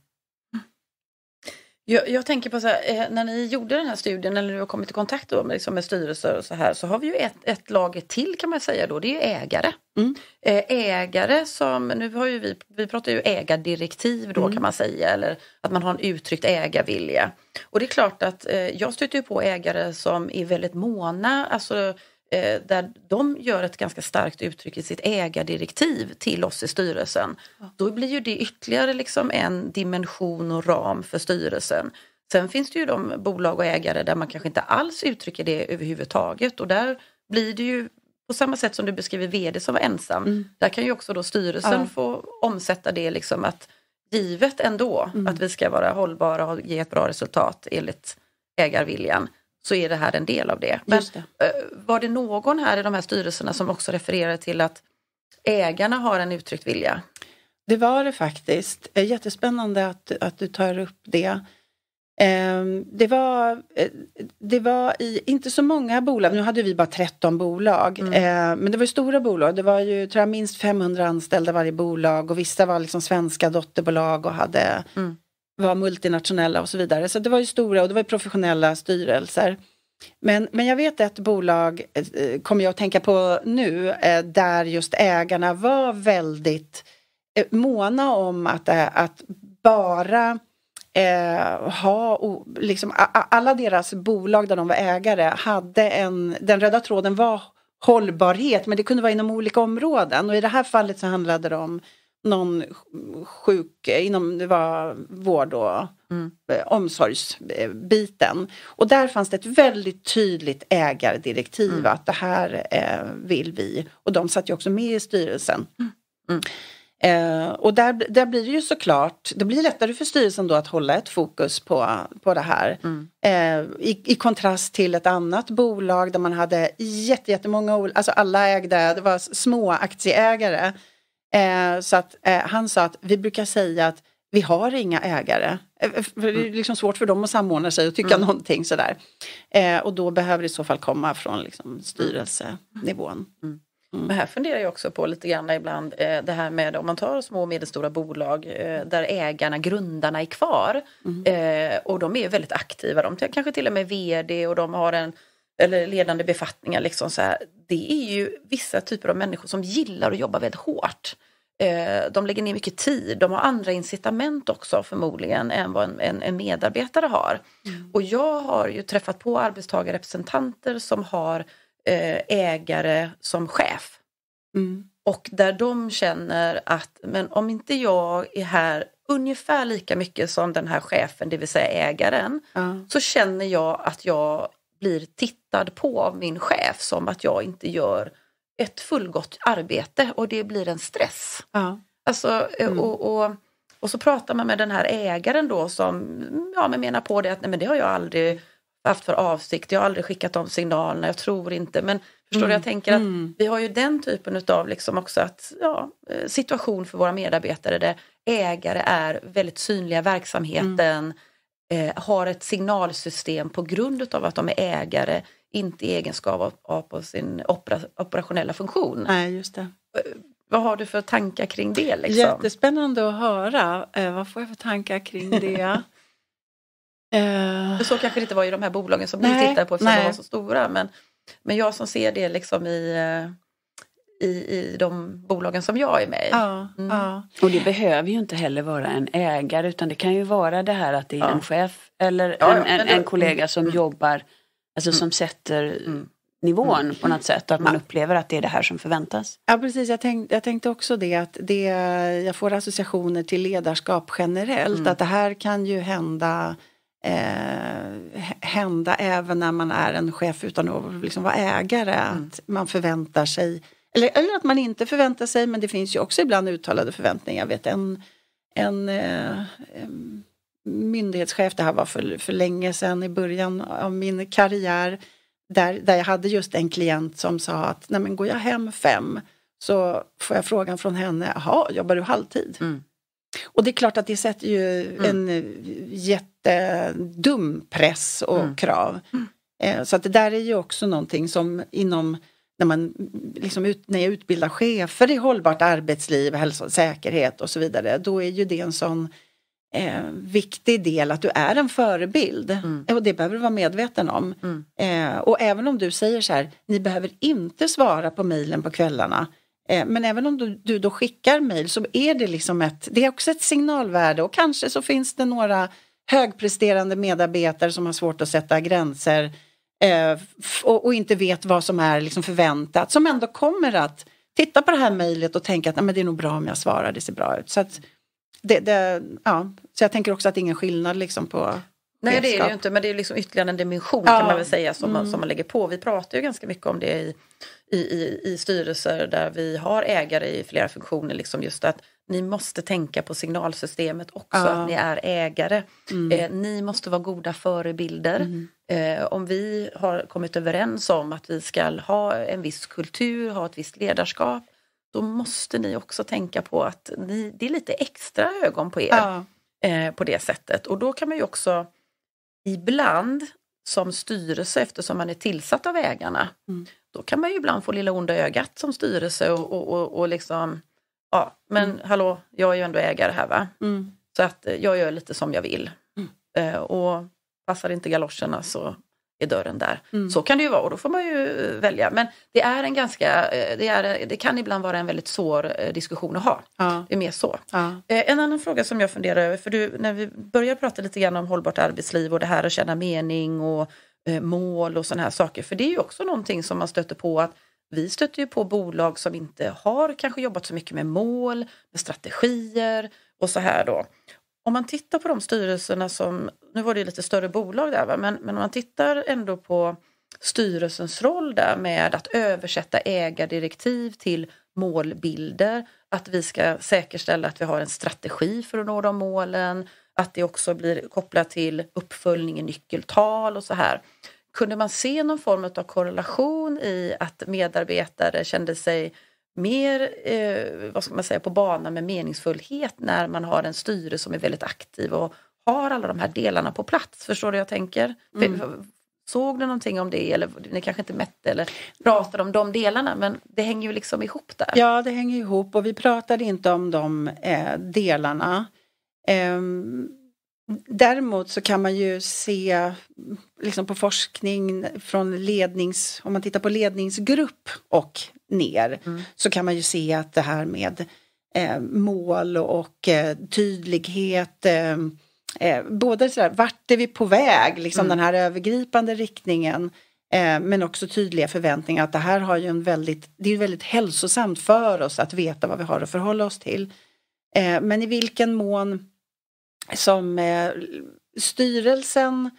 Jag, jag, tänker på så här, eh, när ni gjorde den här studien eller du har kommit i kontakt då med, liksom med styrelser och så här så har vi ju ett, ett lager till kan man säga då, det är ju ägare. Mm. Eh, ägare som, nu har ju vi, vi pratar ju ägardirektiv då mm. kan man säga eller att man har en uttryckt ägarvilja. Och det är klart att eh, jag stöter på ägare som är väldigt måna, alltså eh, där de gör ett ganska starkt uttryck i sitt ägardirektiv till oss i styrelsen. Ja. Då blir ju det ytterligare liksom en dimension och ram för styrelsen. Sen finns det ju de bolag och ägare där man kanske inte alls uttrycker det överhuvudtaget och där blir det ju på samma sätt som du beskriver vd som var ensam. Mm. Där kan ju också då styrelsen ja. få omsätta det liksom att givet ändå mm. att vi ska vara hållbara och ge ett bra resultat enligt ägarviljan så är det här en del av det. Men det. Eh, var det någon här i de här styrelserna som också refererade till att ägarna har en uttryckt vilja? Det var det faktiskt. Eh, jättespännande att, att du tar upp det. Ehm, det var, eh, det var i, inte så många bolag, nu hade vi bara 13 bolag, mm. Ehm, men det var stora bolag. Det var ju tror jag, minst 500 anställda varje bolag och vissa var liksom svenska dotterbolag och hade mm var multinationella och så vidare. Så det var ju stora och det var professionella styrelser. Men, men jag vet ett bolag, eh, kommer jag att tänka på nu, eh, där just ägarna var väldigt eh, måna om att, eh, att bara eh, ha, liksom, alla deras bolag där de var ägare hade en, den röda tråden var hållbarhet men det kunde vara inom olika områden och i det här fallet så handlade det om någon sjuk, inom det var vård och mm. Eh, omsorgsbiten. Och där fanns det ett väldigt tydligt ägardirektiv mm. att det här eh, vill vi. Och de satt ju också med i styrelsen. Mm. Eh, och där, där blir det ju såklart, det blir lättare för styrelsen då att hålla ett fokus på, på det här. Mm. Eh, i, I kontrast till ett annat bolag där man hade jätte, jättemånga, alltså alla ägde, det var små aktieägare. Eh, så att eh, han sa att vi brukar säga att vi har inga ägare. Eh, för det är Mm. liksom svårt för dem att samordna sig och tycka Mm. någonting sådär. Eh, och då behöver det i så fall komma från liksom, styrelsenivån. Men här funderar jag också på lite grann ibland eh, det här med om man tar små och medelstora bolag eh, där ägarna, grundarna är kvar. Eh, och de är väldigt aktiva, de kanske till och med VD och de har en eller ledande befattningar. Liksom så här. Det är ju vissa typer av människor som gillar att jobba väldigt hårt. Eh, de lägger ner mycket tid, de har andra incitament också förmodligen än vad en, en, en medarbetare har. Och jag har ju träffat på arbetstagarrepresentanter som har eh, ägare som chef. Mm. Och där de känner att men om inte jag är här ungefär lika mycket som den här chefen, det vill säga ägaren, Ja. så känner jag att jag blir tittad på av min chef som att jag inte gör ett fullgott arbete och det blir en stress. Ja. Alltså, eh, Mm. och, och, och så pratar man med den här ägaren då som ja, men menar på det att nej, men det har jag aldrig haft för avsikt, jag har aldrig skickat de signalerna, jag tror inte. Men förstår du, jag tänker att Mm. vi har ju den typen av liksom också att, ja, eh, situation för våra medarbetare där ägare är väldigt synliga i verksamheten, eh, har ett signalsystem på grund av att de är ägare, inte i egenskap av, av på sin opera, operationella funktion. Nej, just det. Vad har du för tankar kring det? Liksom? Jättespännande att höra. Eh, vad får jag för tankar kring det? eh, så kanske det inte var i de här bolagen som ni Nej, tittar på eftersom nej. de var så stora. Men, men jag som ser det liksom i, eh, i, i de bolagen som jag är med i. ja, Mm. ja. Och det behöver ju inte heller vara en ägare utan det kan ju vara det här att det är Ja. en chef eller Ja, ja, en, en, en kollega som Mm. jobbar, alltså Mm. som sätter Mm. nivån på något sätt. Att man upplever att det är det här som förväntas. Ja, precis. Jag, tänk, jag tänkte också det att det, jag får associationer till ledarskap generellt. Mm. Att det här kan ju hända, eh, hända även när man är en chef utan att liksom vara ägare. Mm. Att man förväntar sig, eller, eller att man inte förväntar sig, men det finns ju också ibland uttalade förväntningar. Jag vet en, en eh, myndighetschef, det här var för, för länge sedan i början av min karriär, där, där jag hade just en klient som sa att Nej, men går jag hem fem så får jag frågan från henne, jaha, jobbar du halvtid? Mm. Och det är klart att det sätter ju en eh, jättedum press och Mm. krav. Eh, Så att det där är ju också någonting som inom när, man, mm, liksom ut, när jag utbildar chefer i hållbart arbetsliv, hälsa och säkerhet och så vidare, då är ju det en sån eh, viktig del att du är en förebild. Mm. Och det behöver du vara medveten om. Mm. Eh, och även om du säger så här, ni behöver inte svara på mejlen på kvällarna. Eh, men även om du, du då skickar mejl så är det liksom ett, det är också ett signalvärde och kanske så finns det några högpresterande medarbetare som har svårt att sätta gränser eh, och, och inte vet vad som är liksom förväntat, som ändå kommer att titta på det här mejlet och tänka att "Nej, men det är nog bra om jag svarar, det ser bra ut. Så, att det, det, ja. så jag tänker också att det är ingen skillnad liksom på Nej det är det ju inte men det är liksom ytterligare en dimension Ja. kan man väl säga som, man, Mm. som man lägger på. Vi pratar ju ganska mycket om det i, i, i, i styrelser där vi har ägare i flera funktioner. Liksom just att ni måste tänka på signalsystemet också, Ja. att ni är ägare. Mm. Eh, ni måste vara goda förebilder. Mm. Eh, om vi har kommit överens om att vi ska ha en viss kultur, ha ett visst ledarskap, då måste ni också tänka på att ni, det är lite extra ögon på er Ja. eh, på det sättet. Och då kan man ju också ibland som styrelse, eftersom man är tillsatt av ägarna, Mm. då kan man ju ibland få lilla onda ögat som styrelse och, och, och, och liksom, ja men hallå, jag är ju ändå ägare här va. Mm. Så att eh, jag gör lite som jag vill. Mm. Eh, och passar inte galoscherna så är dörren där. Mm. Så kan det ju vara och då får man ju eh, välja. Men det är en ganska, eh, det, är, det kan ibland vara en väldigt svår eh, diskussion att ha. Ja. Det är mer så. Ja. En annan fråga som jag funderar över, för du, när vi börjar prata lite grann om hållbart arbetsliv och det här att känna mening och mål och sådana här saker, för det är ju också någonting som man stöter på att vi stöter ju på bolag som inte har kanske jobbat så mycket med mål, med strategier och så här då. Om man tittar på de styrelserna som, nu var det lite större bolag där, va? Men, men om man tittar ändå på styrelsens roll där med att översätta ägardirektiv till målbilder, att vi ska säkerställa att vi har en strategi för att nå de målen, att det också blir kopplat till uppföljning i nyckeltal och så här. Kunde man se någon form av korrelation i att medarbetare kände sig mer eh, vad ska man säga, på banan med meningsfullhet när man har en styrelse som är väldigt aktiv och har alla de här delarna på plats. Förstår du jag tänker? Mm. Såg du någonting om det eller ni kanske inte mätte eller pratade om de delarna men det hänger ju liksom ihop där. Ja det hänger ihop och vi pratade inte om de eh, delarna. Eh, däremot så kan man ju se liksom på forskning från lednings, om man tittar på ledningsgrupp och ner mm. så kan man ju se att det här med eh, mål och eh, tydlighet eh, eh, både sådär, vart är vi på väg, liksom mm. den här övergripande riktningen eh, men också tydliga förväntningar att det här har ju en väldigt, det är väldigt hälsosamt för oss att veta vad vi har att förhålla oss till. Eh, men i vilken mån som styrelsen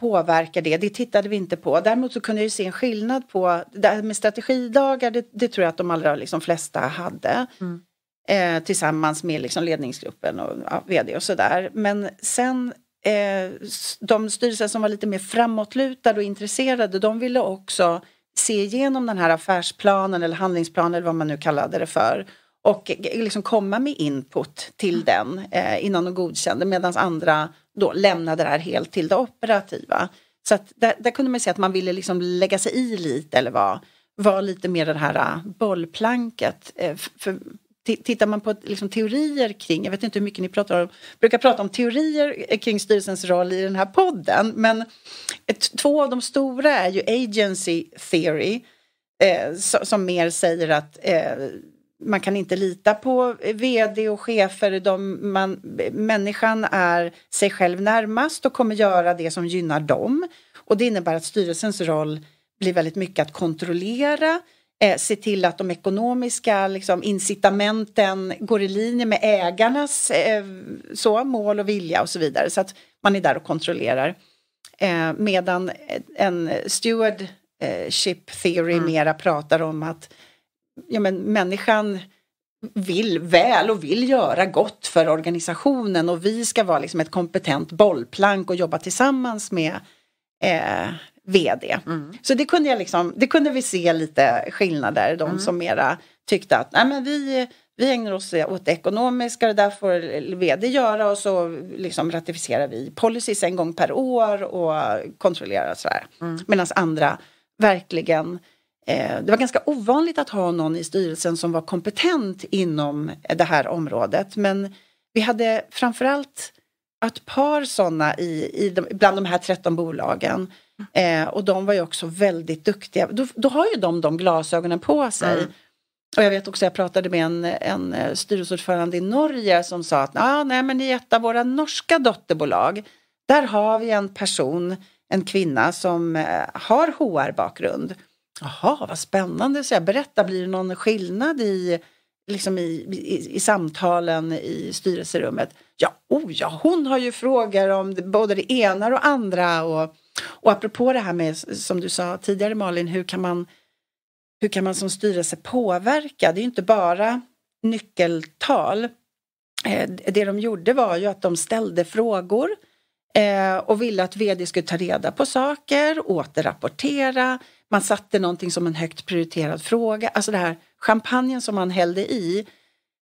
påverkar det, det tittade vi inte på. Däremot så kunde jag ju se en skillnad på, det här med strategidagar, det, det tror jag att de allra liksom flesta hade. Mm eh, tillsammans med liksom ledningsgruppen och ja, vd och sådär. Men sen eh, de styrelser som var lite mer framåtlutade och intresserade de ville också se igenom den här affärsplanen eller handlingsplanen eller vad man nu kallade det för och liksom komma med input till den eh, innan de godkände medan andra då lämnade det här helt till det operativa. Så att där, där kunde man se att man ville liksom lägga sig i lite eller vara var lite mer det här bollplanket. Eh, för tittar man på liksom, teorier kring, jag vet inte hur mycket ni pratar om, brukar prata om teorier kring styrelsens roll i den här podden, men ett, två av de stora är ju agency theory, eh, so, som mer säger att eh, man kan inte lita på vd och chefer. De, man, människan är sig själv närmast och kommer göra det som gynnar dem. Och det innebär att styrelsens roll blir väldigt mycket att kontrollera, eh, se till att de ekonomiska liksom, incitamenten går i linje med ägarnas eh, så, mål och vilja och så vidare. Så att man är där och kontrollerar. Eh, medan en stewardship theory mm. mera pratar om att ja, men människan vill väl och vill göra gott för organisationen och vi ska vara liksom ett kompetent bollplank och jobba tillsammans med eh, VD. Mm. Så det kunde, jag liksom, det kunde vi se lite skillnader, de mm. som mera tyckte att Nej, men vi, vi ägnar oss åt det ekonomiska, det där får VD göra och så liksom ratificerar vi policies en gång per år och kontrollerar sådär. Mm. Medan andra verkligen det var ganska ovanligt att ha någon i styrelsen som var kompetent inom det här området men vi hade framförallt ett par sådana i, i de, bland de här 13 bolagen Eh, och de var ju också väldigt duktiga. Då, då har ju de de glasögonen på sig. Mm. Och jag vet också, jag pratade med en, en eh, styrelseordförande i Norge som sa att ah, nej, men i ett av våra norska dotterbolag där har vi en person, en kvinna som eh, har HR-bakgrund. Jaha, vad spännande, så jag berätta, blir det någon skillnad i, liksom i, i, i samtalen i styrelserummet? Ja, oh ja, hon har ju frågor om både det ena och andra och och apropå det här med, som du sa tidigare Malin, hur kan man, hur kan man som styrelse påverka? Det är ju inte bara nyckeltal. Eh, det de gjorde var ju att de ställde frågor eh, och ville att vd skulle ta reda på saker, återrapportera. Man satte någonting som en högt prioriterad fråga. Alltså det här champagnen som man hällde i.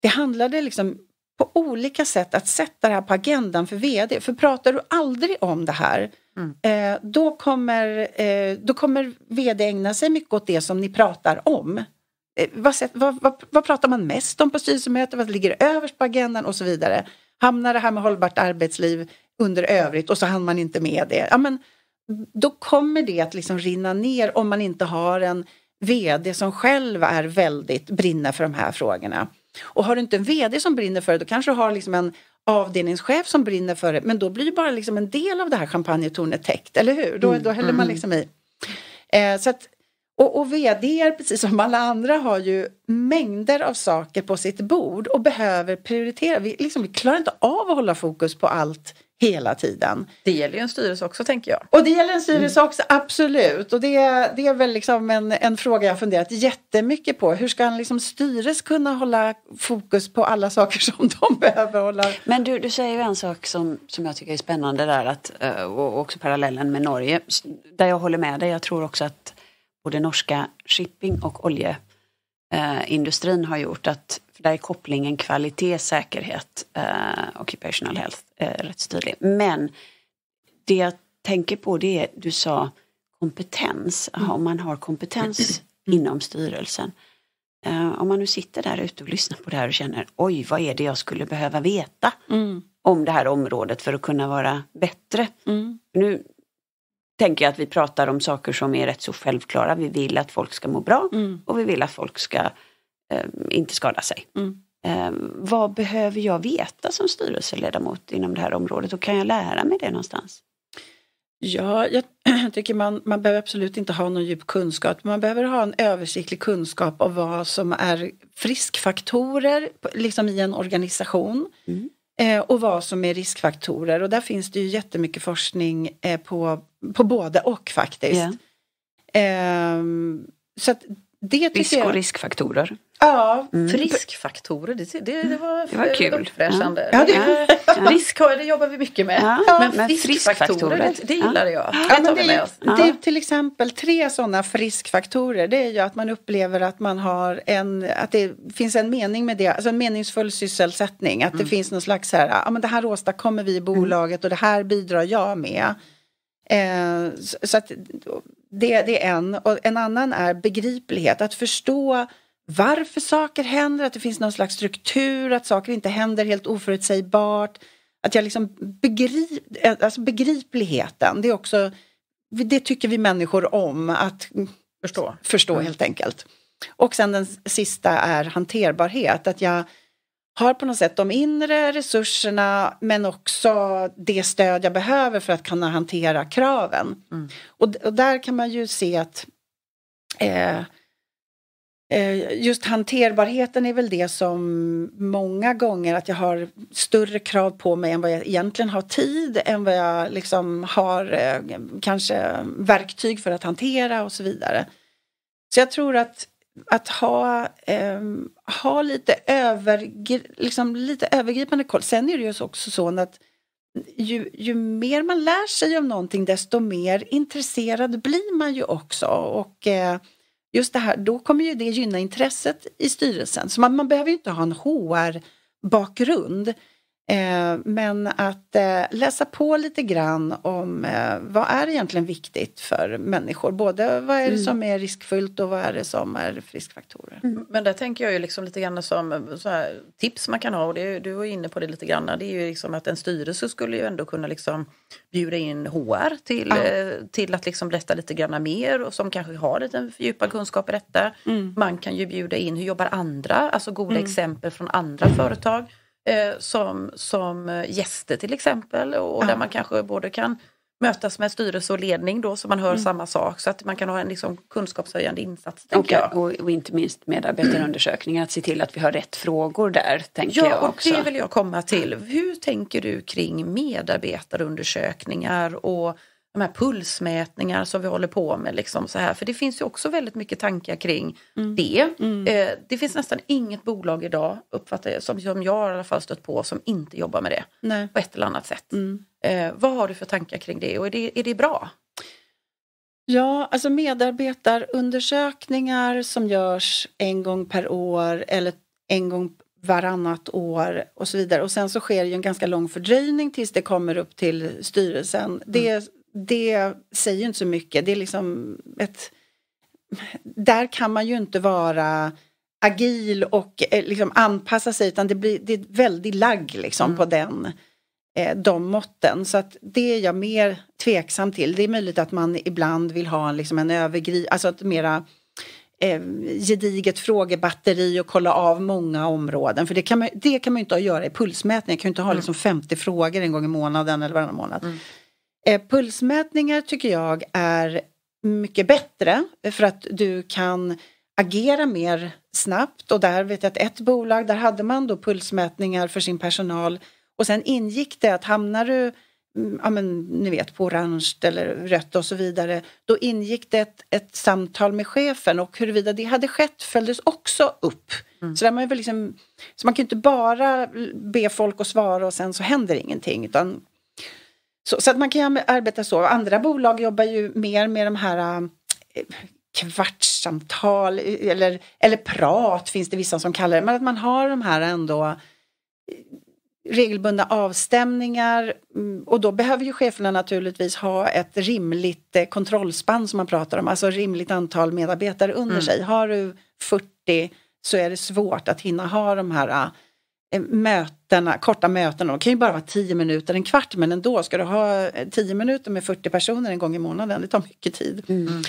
Det handlade liksom på olika sätt att sätta det här på agendan för vd. För pratar du aldrig om det här Mm. Eh, då, kommer, eh, då kommer vd ägna sig mycket åt det som ni pratar om. Eh, vad, vad, vad, vad, pratar man mest om på styrelsemötet? Vad ligger överst på agendan och så vidare? Hamnar det här med hållbart arbetsliv under övrigt och så hann man inte med det. Ja, men, då kommer det att liksom rinna ner om man inte har en vd som själv är väldigt brinner för de här frågorna. Och har du inte en vd som brinner för det, då kanske du har liksom en avdelningschef som brinner för det, men då blir bara liksom en del av det här champagnetornet täckt, eller hur? Då, mm. då häller man mm. liksom i. Eh, så att, och, och vd, precis som alla andra, har ju mängder av saker på sitt bord och behöver prioritera. Vi, liksom, vi klarar inte av att hålla fokus på allt hela tiden. Det gäller ju en styrelse också tänker jag. Och det gäller en styrelse också, absolut. Och det, det är väl liksom en, en fråga jag funderat jättemycket på. Hur ska en liksom styrelse kunna hålla fokus på alla saker som de behöver hålla? Men du, du säger ju en sak som, som jag tycker är spännande där att, eh, och också parallellen med Norge. Där jag håller med dig. Jag tror också att både norska shipping och oljeindustrin har gjort att för där är kopplingen kvalitet, säkerhet, uh, occupational health uh, rätt tydlig. Men det jag tänker på det är, du sa kompetens, mm. om man har kompetens mm. inom styrelsen. Uh, om man nu sitter där ute och lyssnar på det här och känner oj vad är det jag skulle behöva veta mm. om det här området för att kunna vara bättre. Mm. Nu tänker jag att vi pratar om saker som är rätt så självklara. Vi vill att folk ska må bra mm. och vi vill att folk ska eh, inte skada sig. Mm. Eh, vad behöver jag veta som styrelseledamot inom det här området och kan jag lära mig det någonstans? Ja, jag tycker man, man behöver absolut inte ha någon djup kunskap. Man behöver ha en översiktlig kunskap om vad som är friskfaktorer liksom i en organisation. Mm. Eh, och vad som är riskfaktorer. Och där finns det ju jättemycket forskning eh, på, på både och faktiskt. Yeah. Eh, så att det Risk och jag... riskfaktorer. Ja, mm. friskfaktorer, det, det, det var, det var kul. uppfräschande. Ja. Ja, det, ja. Risk det jobbar vi mycket med. Ja. Men, men friskfaktorer, det, det gillade jag. Ja, det, det, är, det är till exempel tre sådana friskfaktorer. Det är ju att man upplever att man har en, att det finns en mening med det, alltså en meningsfull sysselsättning. Att mm. det finns någon slags här, ja men det här åstadkommer vi i bolaget mm. och det här bidrar jag med. Eh, så att det, det är en. Och en annan är begriplighet, att förstå varför saker händer, att det finns någon slags struktur, att saker inte händer helt oförutsägbart. Att jag liksom begrip, alltså begripligheten, det är också, det tycker vi människor om att förstå, förstå mm. helt enkelt. Och sen den sista är hanterbarhet, att jag har på något sätt de inre resurserna men också det stöd jag behöver för att kunna hantera kraven. Mm. Och, och, där kan man ju se att eh, eh, just hanterbarheten är väl det som många gånger att jag har större krav på mig än vad jag egentligen har tid, än vad jag liksom har eh, kanske verktyg för att hantera och så vidare. Så jag tror att att ha, eh, ha lite, över, liksom lite övergripande koll. Sen är det ju också så att ju, ju mer man lär sig om någonting desto mer intresserad blir man ju också. Och eh, just det här, då kommer ju det gynna intresset i styrelsen. Så man, man behöver ju inte ha en HR-bakgrund. Eh, men att eh, läsa på lite grann om eh, vad är egentligen viktigt för människor. Både vad är det mm. som är riskfullt och vad är det som är friskfaktorer. Mm. Men där tänker jag ju liksom lite grann som tips man kan ha och det, du var inne på det lite grann. Det är ju liksom att en styrelse skulle ju ändå kunna liksom bjuda in HR till, ja. till att liksom berätta lite grann mer och som kanske har lite fördjupad kunskap i detta. Mm. Man kan ju bjuda in hur jobbar andra, alltså goda mm. exempel från andra företag eh, som, som gäster till exempel och ja. där man kanske både kan mötas med styrelse och ledning då så man hör mm. samma sak så att man kan ha en liksom kunskapshöjande insats. Och, och, och, inte minst medarbetarundersökningar, att se till att vi har rätt frågor där. Tänker ja, jag också. och det vill jag komma till. Hur tänker du kring medarbetarundersökningar och de här pulsmätningar som vi håller på med. Liksom så här. För det finns ju också väldigt mycket tankar kring mm. det. Mm. Eh, det finns nästan inget bolag idag, uppfattar jag, som, som jag i alla fall stött på, som inte jobbar med det Nej. på ett eller annat sätt. Mm. Eh, vad har du för tankar kring det och är det, är det bra? Ja, alltså medarbetarundersökningar som görs en gång per år eller en gång varannat år och så vidare. Och sen så sker ju en ganska lång fördröjning tills det kommer upp till styrelsen. Mm det säger inte så mycket. Det är liksom ett... Där kan man ju inte vara agil och eh, liksom anpassa sig utan det blir det är väldigt lagg liksom mm. på den, eh, de måtten. Så att det är jag mer tveksam till. Det är möjligt att man ibland vill ha liksom en övergri... Alltså ett mera eh, gediget frågebatteri och kolla av många områden. För det kan man, det kan man inte göra i pulsmätning. Jag kan ju inte ha mm. liksom 50 frågor en gång i månaden eller varannan månad. Mm. Eh, pulsmätningar tycker jag är mycket bättre för att du kan agera mer snabbt och där vet jag att ett bolag där hade man då pulsmätningar för sin personal och sen ingick det att hamnar du mm, ja men ni vet på orange eller rött och så vidare. Då ingick det ett, ett samtal med chefen och huruvida det hade skett följdes också upp. Mm. Så, där man väl liksom, så man kan inte bara be folk att svara och sen så händer ingenting. Utan, så, så att man kan arbeta så. Andra bolag jobbar ju mer med de här äh, kvartssamtal eller, eller prat finns det vissa som kallar det. Men att man har de här ändå regelbundna avstämningar mm, och då behöver ju cheferna naturligtvis ha ett rimligt eh, kontrollspann som man pratar om, alltså rimligt antal medarbetare under mm. sig. Har du 40 så är det svårt att hinna ha de här äh, mötena, korta mötena. De kan ju bara vara 10 minuter, en kvart men ändå ska du ha 10 eh, minuter med 40 personer en gång i månaden, det tar mycket tid. Mm.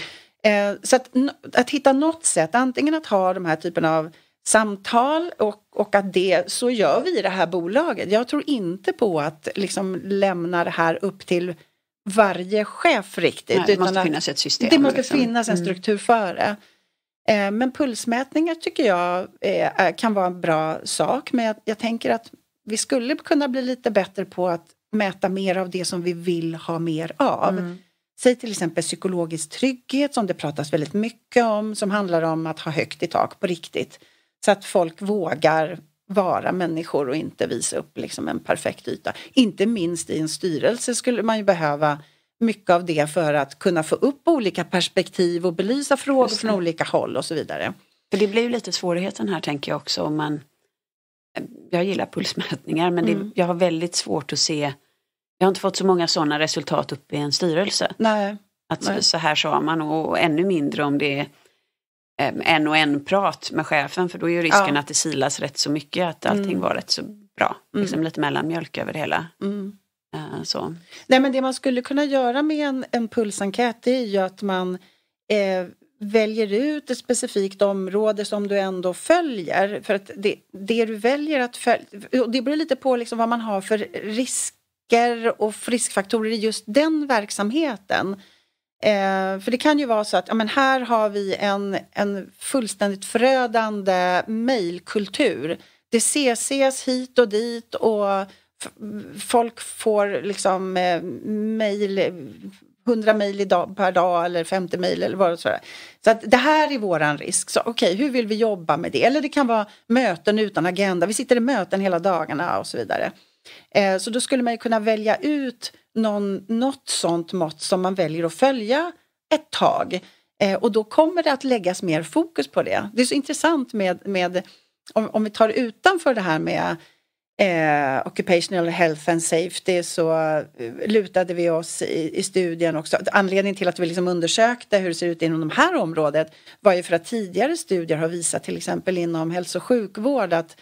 Eh, så att, att hitta något sätt, antingen att ha de här typen av samtal och, och att det, så gör vi i det här bolaget. Jag tror inte på att liksom lämna det här upp till varje chef riktigt. Nej, det måste finnas ett system. Det måste liksom. finnas en mm. struktur för det. Eh, men pulsmätningar tycker jag är, kan vara en bra sak. Men jag tänker att vi skulle kunna bli lite bättre på att mäta mer av det som vi vill ha mer av. Mm. Säg till exempel psykologisk trygghet som det pratas väldigt mycket om som handlar om att ha högt i tak på riktigt. Så att folk vågar vara människor och inte visa upp liksom en perfekt yta. Inte minst i en styrelse skulle man ju behöva mycket av det för att kunna få upp olika perspektiv och belysa frågor från olika håll och så vidare. För det blir ju lite svårigheten här tänker jag också om man Jag gillar pulsmätningar men mm. det, jag har väldigt svårt att se Jag har inte fått så många sådana resultat upp i en styrelse. Nej. Att Nej. så här sa man och ännu mindre om det är en och en prat med chefen för då är ju risken ja. att det silas rätt så mycket att allting mm. var rätt så bra. Mm. Liksom lite mellanmjölk över det hela. Mm. Uh, så. Nej men det man skulle kunna göra med en, en pulsenkät det är ju att man eh, väljer ut ett specifikt område som du ändå följer. För att det, det du väljer att följa, det beror lite på liksom vad man har för risker och riskfaktorer i just den verksamheten. Eh, för det kan ju vara så att ja, men här har vi en, en fullständigt förödande mejlkultur. Det CCs hit och dit och folk får liksom eh, mejl 100 mejl per dag eller 50 mejl eller vad det är. Så att det här är våran risk. Så okej, okay, hur vill vi jobba med det? Eller det kan vara möten utan agenda. Vi sitter i möten hela dagarna och så vidare. Eh, så då skulle man kunna välja ut någon, något sånt mått som man väljer att följa ett tag. Eh, och då kommer det att läggas mer fokus på det. Det är så intressant med, med om, om vi tar utanför det här med eh, occupational health and safety så eh, lutade vi oss i, i studien också. Anledningen till att vi liksom undersökte hur det ser ut inom det här området var ju för att tidigare studier har visat till exempel inom hälso och sjukvård att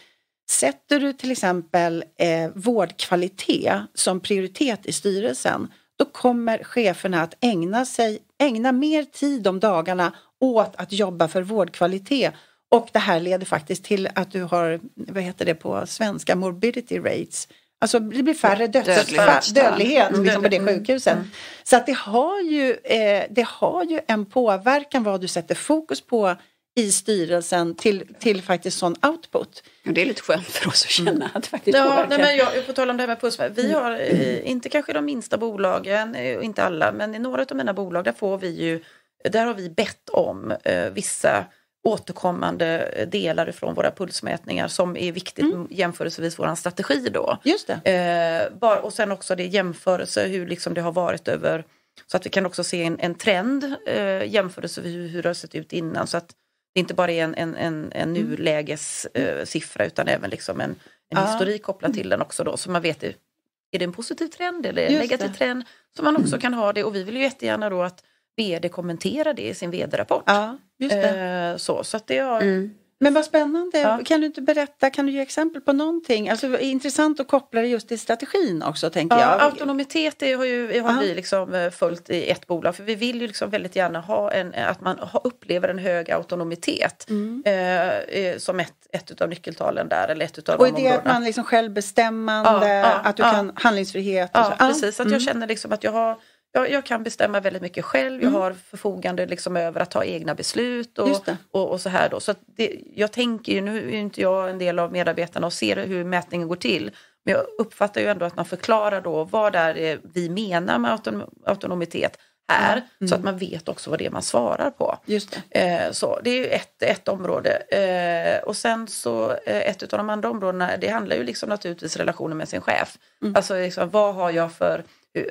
Sätter du till exempel eh, vårdkvalitet som prioritet i styrelsen då kommer cheferna att ägna, sig, ägna mer tid om dagarna åt att jobba för vårdkvalitet. Och det här leder faktiskt till att du har, vad heter det på svenska, morbidity rates. Alltså det blir färre dödsfall, dödlighet mm. liksom på det sjukhuset. Mm. Så att det har, ju, eh, det har ju en påverkan vad du sätter fokus på i styrelsen till, till faktiskt sån output. det är lite skönt för oss att känna mm. att det faktiskt ja, påverkar. Nej, men jag, på tal om det här med pulsvärde. Vi har eh, inte kanske de minsta bolagen, eh, inte alla, men i några av mina bolag där får vi ju, där har vi bett om eh, vissa återkommande delar från våra pulsmätningar som är viktigt mm. jämförelsevis vår strategi då. Just det. Eh, bara, och sen också det jämförelse hur liksom det har varit över så att vi kan också se en, en trend eh, jämförelsevis hur, hur det har sett ut innan så att det inte bara är en, en, en, en mm. nulägessiffra uh, utan även liksom en, en ja. historik kopplad till den också då så man vet är det en positiv trend eller en negativ det. trend. Så man också kan ha det och vi vill ju jättegärna då att vd kommenterar det i sin vd-rapport. Ja, just det. Uh, så, så att det har, mm. Men vad spännande. Ja. Kan du inte berätta, kan du ge exempel på någonting? Alltså, det är intressant att koppla det just till strategin också tänker ja, jag. Autonomitet det har, ju, har vi liksom eh, följt i ett bolag för vi vill ju liksom väldigt gärna ha en, att man upplever en hög autonomitet mm. eh, eh som ett, ett av nyckeltalen där eller ett utav Och är det att man liksom självbestämmande, ja, att du kan handlingsfrihet? Ja, precis. Att mm. jag känner liksom att jag har jag, jag, kan bestämma väldigt mycket själv. Jag mm. har förfogande liksom över att ta egna beslut och, och, och, så här då. Så det, jag tänker ju, nu är inte jag en del av medarbetarna och ser hur mätningen går till. Men jag uppfattar ju ändå att man förklarar då vad är det vi menar med autonom autonomitet här Mm. så att man vet också vad det är man svarar på. Just det. Eh, så, det är ju ett, ett område. Eh, och sen så eh, ett av de andra områdena det handlar ju liksom naturligtvis relationen med sin chef. Mm. Alltså liksom, vad har jag för,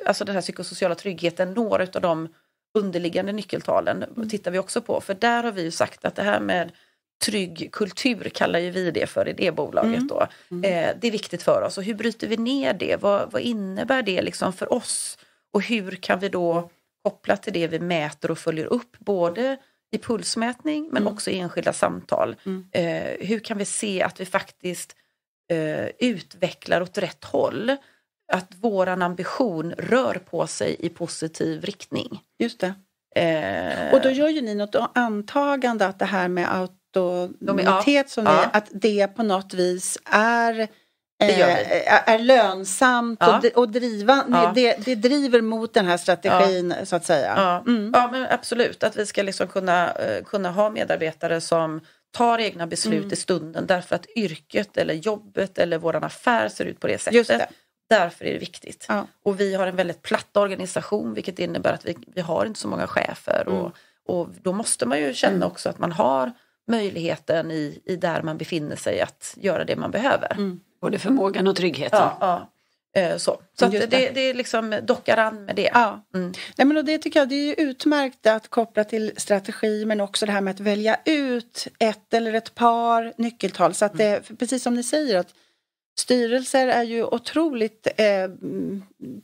alltså den här psykosociala tryggheten, några av de underliggande nyckeltalen Mm. tittar vi också på. För där har vi ju sagt att det här med trygg kultur kallar ju vi det för i det bolaget. Mm. Då. Eh, det är viktigt för oss. Och hur bryter vi ner det? Vad, vad innebär det liksom för oss? Och hur kan vi då koppla till det vi mäter och följer upp både i pulsmätning men också i enskilda samtal. Mm. Eh, hur kan vi se att vi faktiskt eh, utvecklar åt rätt håll? Att våran ambition rör på sig i positiv riktning. Just det. Eh, Och då gör ju ni något antagande att det här med autonomitet ja. som ni, Ja. att det på något vis är eh, är lönsamt Ja. och, och driva, Ja. det, det driver mot den här strategin så att säga. Ja, Mm. ja men absolut. Att vi ska liksom kunna, eh, kunna ha medarbetare som tar egna beslut Mm. i stunden därför att yrket eller jobbet eller våran affär ser ut på det sättet. Därför är det viktigt. Ja. Och vi har en väldigt platt organisation vilket innebär att vi, vi har inte så många chefer. Mm. Och, och då måste man ju känna också att man har möjligheten i, i där man befinner sig att göra det man behöver. Mm. Både förmågan och tryggheten. Ja, ja. Eh, Så, så det, det. det är liksom dockar an med det. Ja. Mm. Nej, men och det tycker jag det är utmärkt att koppla till strategi men också det här med att välja ut ett eller ett par nyckeltal. Så att det, för precis som ni säger att styrelser är ju otroligt eh,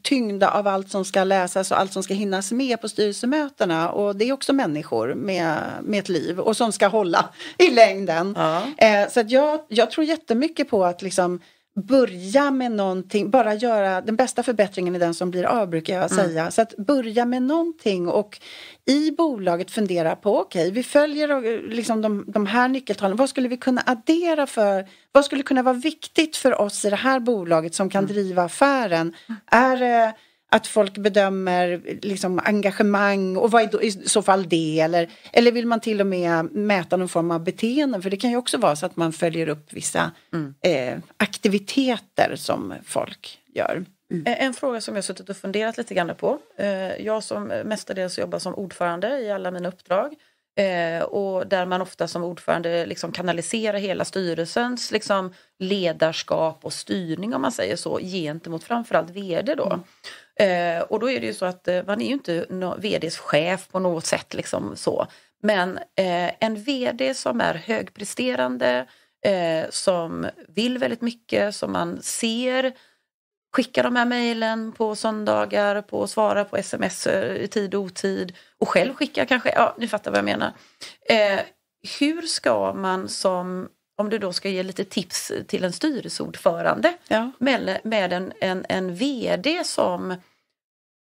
tyngda av allt som ska läsas och allt som ska hinnas med på styrelsemötena. Och det är också människor med, med ett liv och som ska hålla i längden. Ja. Eh, så jag, jag tror jättemycket på att liksom börja med någonting, bara göra den bästa förbättringen är den som blir av brukar jag säga. Så att börja med någonting och i bolaget fundera på okej, vi följer liksom de, de här nyckeltalen, vad skulle vi kunna addera för, vad skulle kunna vara viktigt för oss i det här bolaget som kan driva affären? Är det att folk bedömer liksom engagemang och vad är då i så fall det? Eller, eller vill man till och med mäta någon form av beteenden? För det kan ju också vara så att man följer upp vissa eh, aktiviteter som folk gör. Eh, En fråga som jag suttit och funderat lite grann på. Eh, Jag som mestadels jobbar som ordförande i alla mina uppdrag eh, och där man ofta som ordförande liksom kanaliserar hela styrelsens liksom ledarskap och styrning om man säger så gentemot framförallt VD då. Eh, Och då är det ju så att eh, man är ju inte no VDs chef på något sätt liksom så. Men eh, en VD som är högpresterande, eh, som vill väldigt mycket, som man ser skickar de här mejlen på söndagar, på svara på sms eh, i tid och otid och själv skickar kanske, ja ni fattar vad jag menar. Eh, hur ska man som, om du då ska ge lite tips till en styrelseordförande Ja. med, med en, en, en VD som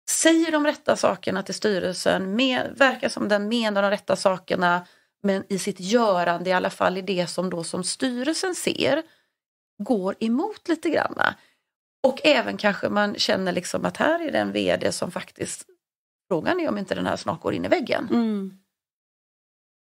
säger de rätta sakerna till styrelsen, med, verkar som den menar de rätta sakerna men i sitt görande, i alla fall i det som då som styrelsen ser, går emot lite granna. Och även kanske man känner liksom att här är det en VD som faktiskt, frågan är om inte den här snart går in i väggen. Mm.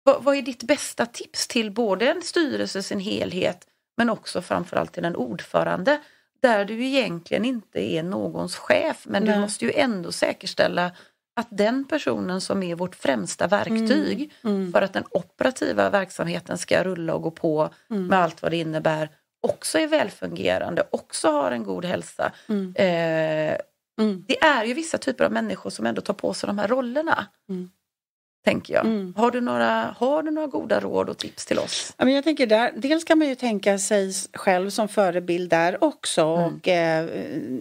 Vad, vad är ditt bästa tips till både en styrelse i sin helhet men också framförallt till en ordförande där du egentligen inte är någons chef men Nej. du måste ju ändå säkerställa att den personen som är vårt främsta verktyg Mm. för att den operativa verksamheten ska rulla och gå på Mm. med allt vad det innebär också är välfungerande, också har en god hälsa. Mm. Eh, Mm. det är ju vissa typer av människor som ändå tar på sig de här rollerna. Tänker jag. Mm. Har, du några, har du några goda råd och tips till oss? Ja, men jag tänker där, dels kan man ju tänka sig själv som förebild där också Mm. och eh,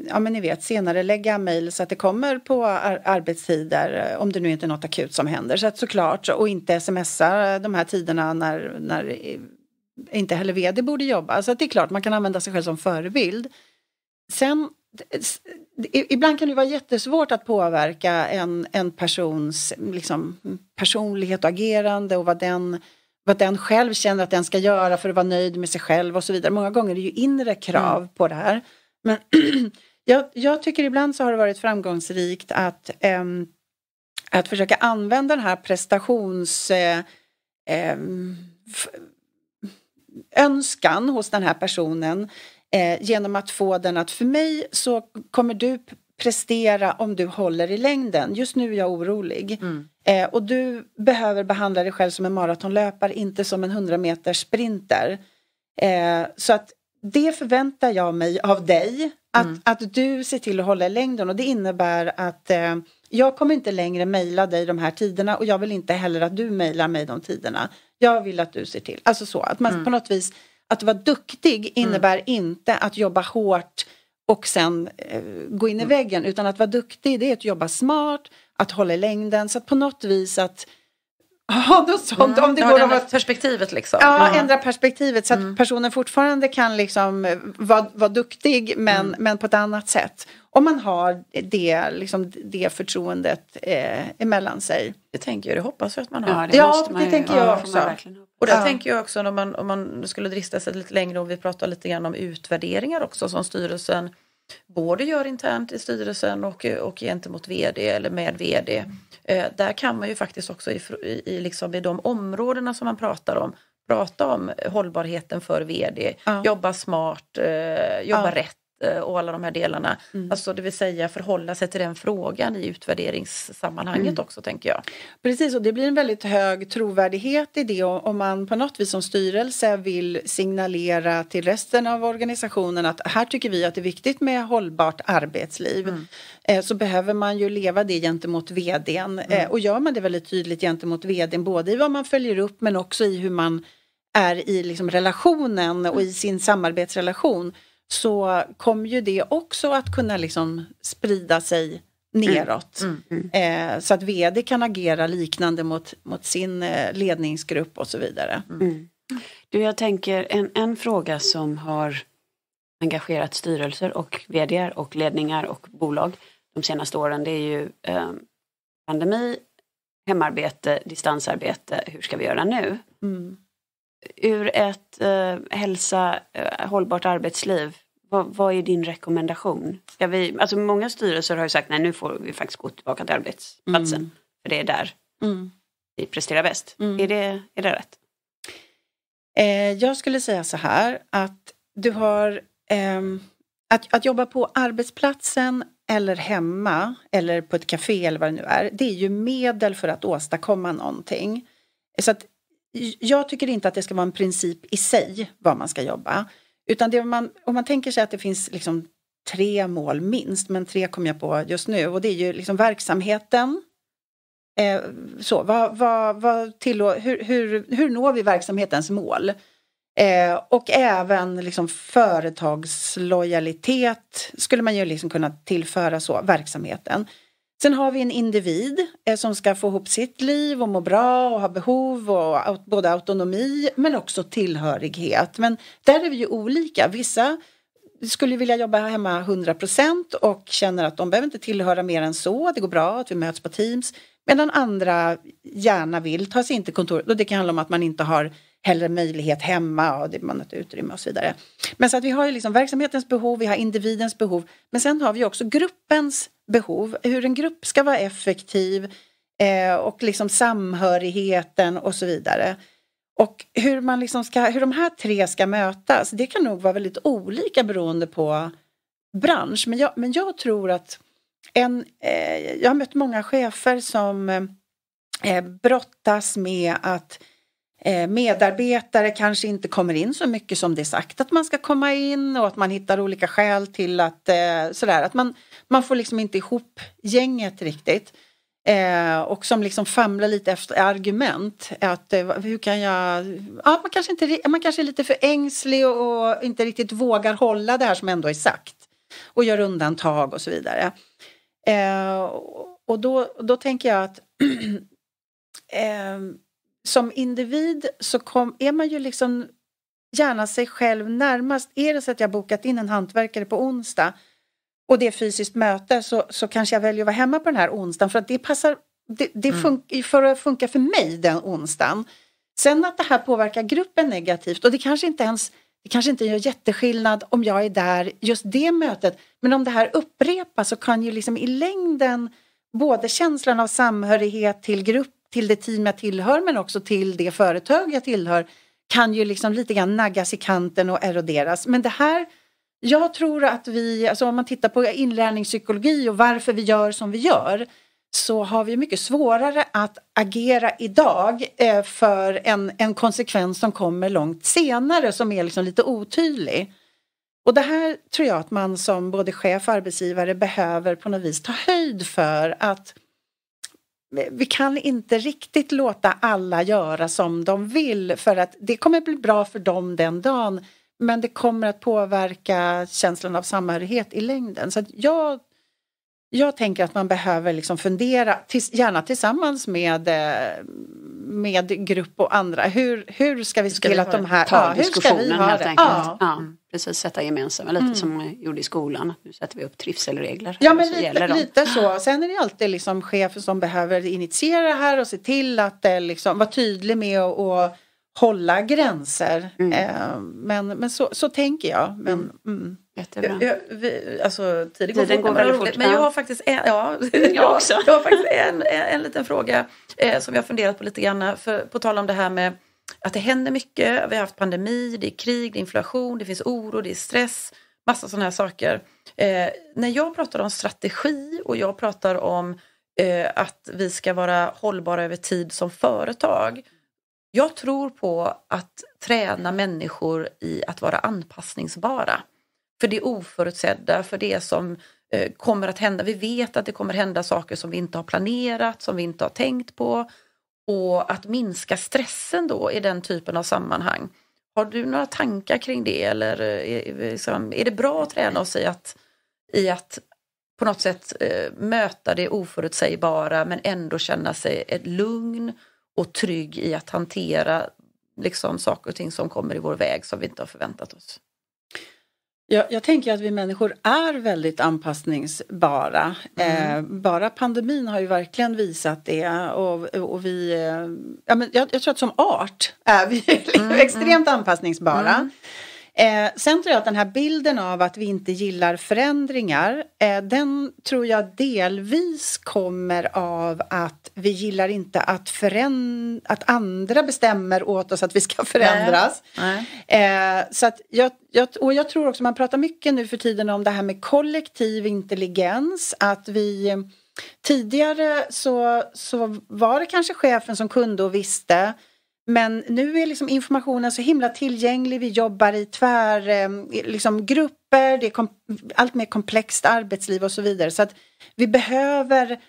ja men ni vet senare lägga mejl så att det kommer på ar- arbetstider eh, om det nu inte är något akut som händer så att såklart och inte smsa de här tiderna när, när inte heller vd borde jobba så att det är klart man kan använda sig själv som förebild. Sen Ibland kan det vara jättesvårt att påverka en, en persons liksom, personlighet och agerande och vad den, vad den själv känner att den ska göra för att vara nöjd med sig själv och så vidare. Många gånger är det ju inre krav på det här. Men jag, jag tycker ibland så har det varit framgångsrikt att, ehm, att försöka använda den här prestations... Ehm, f- önskan hos den här personen Eh, genom att få den att för mig så kommer du prestera om du håller i längden. Just nu är jag orolig. Mm. Eh, och du behöver behandla dig själv som en maratonlöpare, inte som en 100 meters sprinter. Eh, så att det förväntar jag mig av dig. Att, Mm. att du ser till att hålla i längden och det innebär att eh, jag kommer inte längre mejla dig de här tiderna och jag vill inte heller att du mejlar mig de tiderna. Jag vill att du ser till, alltså så att man Mm. på något vis, att vara duktig innebär inte att jobba hårt och sen eh, gå in i väggen utan att vara duktig det är att jobba smart, att hålla i längden så att på något vis att ha något sånt om det går att perspektivet liksom. Ja, Mm. ändra perspektivet så att personen fortfarande kan liksom eh, vara, vara duktig men, men på ett annat sätt. Om man har det, liksom, det förtroendet eh, emellan sig. Det tänker jag, det hoppas jag att man har. Ja, det, Ja, det ju, tänker ja, jag också. Och där Ja. tänker jag också om man, om man skulle drista sig lite längre och vi pratar lite grann om utvärderingar också som styrelsen både gör internt i styrelsen och, och gentemot vd eller med vd. Eh, där kan man ju faktiskt också i, i, i, liksom i de områdena som man pratar om prata om hållbarheten för vd, Ja. jobba smart, eh, jobba Ja. rätt och alla de här delarna. Mm. Alltså det vill säga förhålla sig till den frågan i utvärderingssammanhanget Mm. också tänker jag. Precis, och det blir en väldigt hög trovärdighet i det om man på något vis som styrelse vill signalera till resten av organisationen att här tycker vi att det är viktigt med hållbart arbetsliv. Mm. Eh, Så behöver man ju leva det gentemot vdn. Eh, Och gör man det väldigt tydligt gentemot vdn, både i vad man följer upp men också i hur man är i liksom relationen och i sin samarbetsrelation så kommer ju det också att kunna liksom sprida sig neråt. Mm. Eh, så att vd kan agera liknande mot, mot sin eh, ledningsgrupp och så vidare. Mm. Du, jag tänker en, en fråga som har engagerat styrelser och vd och ledningar och bolag de senaste åren det är ju eh, pandemi, hemarbete, distansarbete, hur ska vi göra nu? Ur ett eh, hälsa, eh, hållbart arbetsliv, vad, vad är din rekommendation? Ska vi, alltså många styrelser har ju sagt nej nu får vi faktiskt gå tillbaka till arbetsplatsen, Mm. för det är där Mm. vi presterar bäst. Mm. Är, det, är det rätt? Eh, jag skulle säga så här att du har ehm, att, att jobba på arbetsplatsen eller hemma eller på ett café eller vad det nu är. Det är ju medel för att åstadkomma någonting. Så att jag tycker inte att det ska vara en princip i sig vad man ska jobba. Utan det man, om man tänker sig att det finns liksom tre mål minst, men tre kom jag på just nu och det är ju liksom verksamheten. Eh, så, vad, vad, vad tillå- hur, hur, hur når vi verksamhetens mål? Eh, och även liksom företagslojalitet skulle man ju liksom kunna tillföra så, verksamheten. Sen har vi en individ eh, som ska få ihop sitt liv och må bra och ha behov och aut- både autonomi men också tillhörighet. Men där är vi ju olika. Vissa skulle vilja jobba hemma 100% och känner att de behöver inte tillhöra mer än så. Det går bra att vi möts på Teams. Medan andra gärna vill ta sig in till kontoret och det kan handla om att man inte har hellre möjlighet hemma och det, man har ett utrymme och så vidare. Men så att vi har ju liksom verksamhetens behov, vi har individens behov, men sen har vi också gruppens behov, hur en grupp ska vara effektiv eh, och liksom samhörigheten och så vidare. Och hur, man liksom ska, hur de här tre ska mötas, det kan nog vara väldigt olika beroende på bransch. Men jag, men jag tror att en, eh, jag har mött många chefer som eh, brottas med att eh, Eh, medarbetare kanske inte kommer in så mycket som det är sagt att man ska komma in och att man hittar olika skäl till att eh, sådär att man, man får liksom inte ihop gänget riktigt. Eh, och som liksom famlar lite efter argument. Att, eh, hur kan jag... Ja, man, kanske inte, man kanske är lite för ängslig och, och inte riktigt vågar hålla det här som ändå är sagt. Och gör undantag och så vidare. Eh, och då, då tänker jag att eh, som individ så kom, är man ju liksom gärna sig själv närmast. Är det så att jag bokat in en hantverkare på onsdag och det är fysiskt möte så, så kanske jag väljer att vara hemma på den här onsdagen för att det passar det, det fun- för att funka för mig den onsdagen. Sen att det här påverkar gruppen negativt och det kanske inte ens det kanske inte gör jätteskillnad om jag är där just det mötet. Men om det här upprepas så kan ju liksom i längden både känslan av samhörighet till grupp, till det team jag tillhör men också till det företag jag tillhör kan ju liksom lite grann naggas i kanten och eroderas. Men det här Jag tror att vi, alltså om man tittar på inlärningspsykologi och varför vi gör som vi gör så har vi mycket svårare att agera idag eh, för en, en konsekvens som kommer långt senare som är liksom lite otydlig. Och det här tror jag att man som både chef och arbetsgivare behöver på något vis ta höjd för att vi kan inte riktigt låta alla göra som de vill för att det kommer bli bra för dem den dagen men det kommer att påverka känslan av samhörighet i längden. Så jag jag tänker att man behöver liksom fundera, gärna tillsammans med, eh, med grupp och andra. Hur, hur ska vi se till att de här... Ta ja, diskussionen helt enkelt. Ja. ja. Precis, sätta gemensamma, lite mm. som man gjorde i skolan. Nu sätter vi upp trivselregler. Ja, men lite, lite, så. Sen är det alltid liksom chefen som behöver initiera det här och se till att det liksom, vara tydlig med att hålla gränser. Mm. Eh, men men så, så tänker jag. Men, mm. mm. Jättebra. Jag, vi, alltså, tiden går, tiden går väldigt fort. Men jag har faktiskt en, ja, jag, också. jag har faktiskt en, en, en liten fråga eh, som jag funderat på lite grann. För, på tal om det här med att det händer mycket. Vi har haft pandemi, det är krig, det är inflation, det finns oro, det är stress. Massa sådana här saker. Eh, när jag pratar om strategi och jag pratar om eh, att vi ska vara hållbara över tid som företag jag tror på att träna människor i att vara anpassningsbara. För det oförutsedda, för det som eh, kommer att hända. Vi vet att det kommer hända saker som vi inte har planerat, som vi inte har tänkt på. Och att minska stressen då i den typen av sammanhang. Har du några tankar kring det eller är, liksom, är det bra att träna oss i att, i att på något sätt eh, möta det oförutsägbara men ändå känna sig ett lugn och trygg i att hantera liksom, saker och ting som kommer i vår väg som vi inte har förväntat oss. Jag, jag tänker att vi människor är väldigt anpassningsbara. Mm. Eh, bara pandemin har ju verkligen visat det. Och, och vi, eh, ja, men jag, jag, tror att som art är vi mm, extremt mm. anpassningsbara. Mm. Eh, sen tror jag att den här bilden av att vi inte gillar förändringar, eh, den tror jag delvis kommer av att vi gillar inte att, föränd- att andra bestämmer åt oss att vi ska förändras. Nej. Nej. Eh, så att jag, jag, och jag tror också, man pratar mycket nu för tiden om det här med kollektiv intelligens, att vi Tidigare så, så var det kanske chefen som kunde och visste men nu är liksom informationen så himla tillgänglig. Vi jobbar i tvär, eh, liksom grupper, det är allt mer komplext arbetsliv och så vidare. Så att vi behöver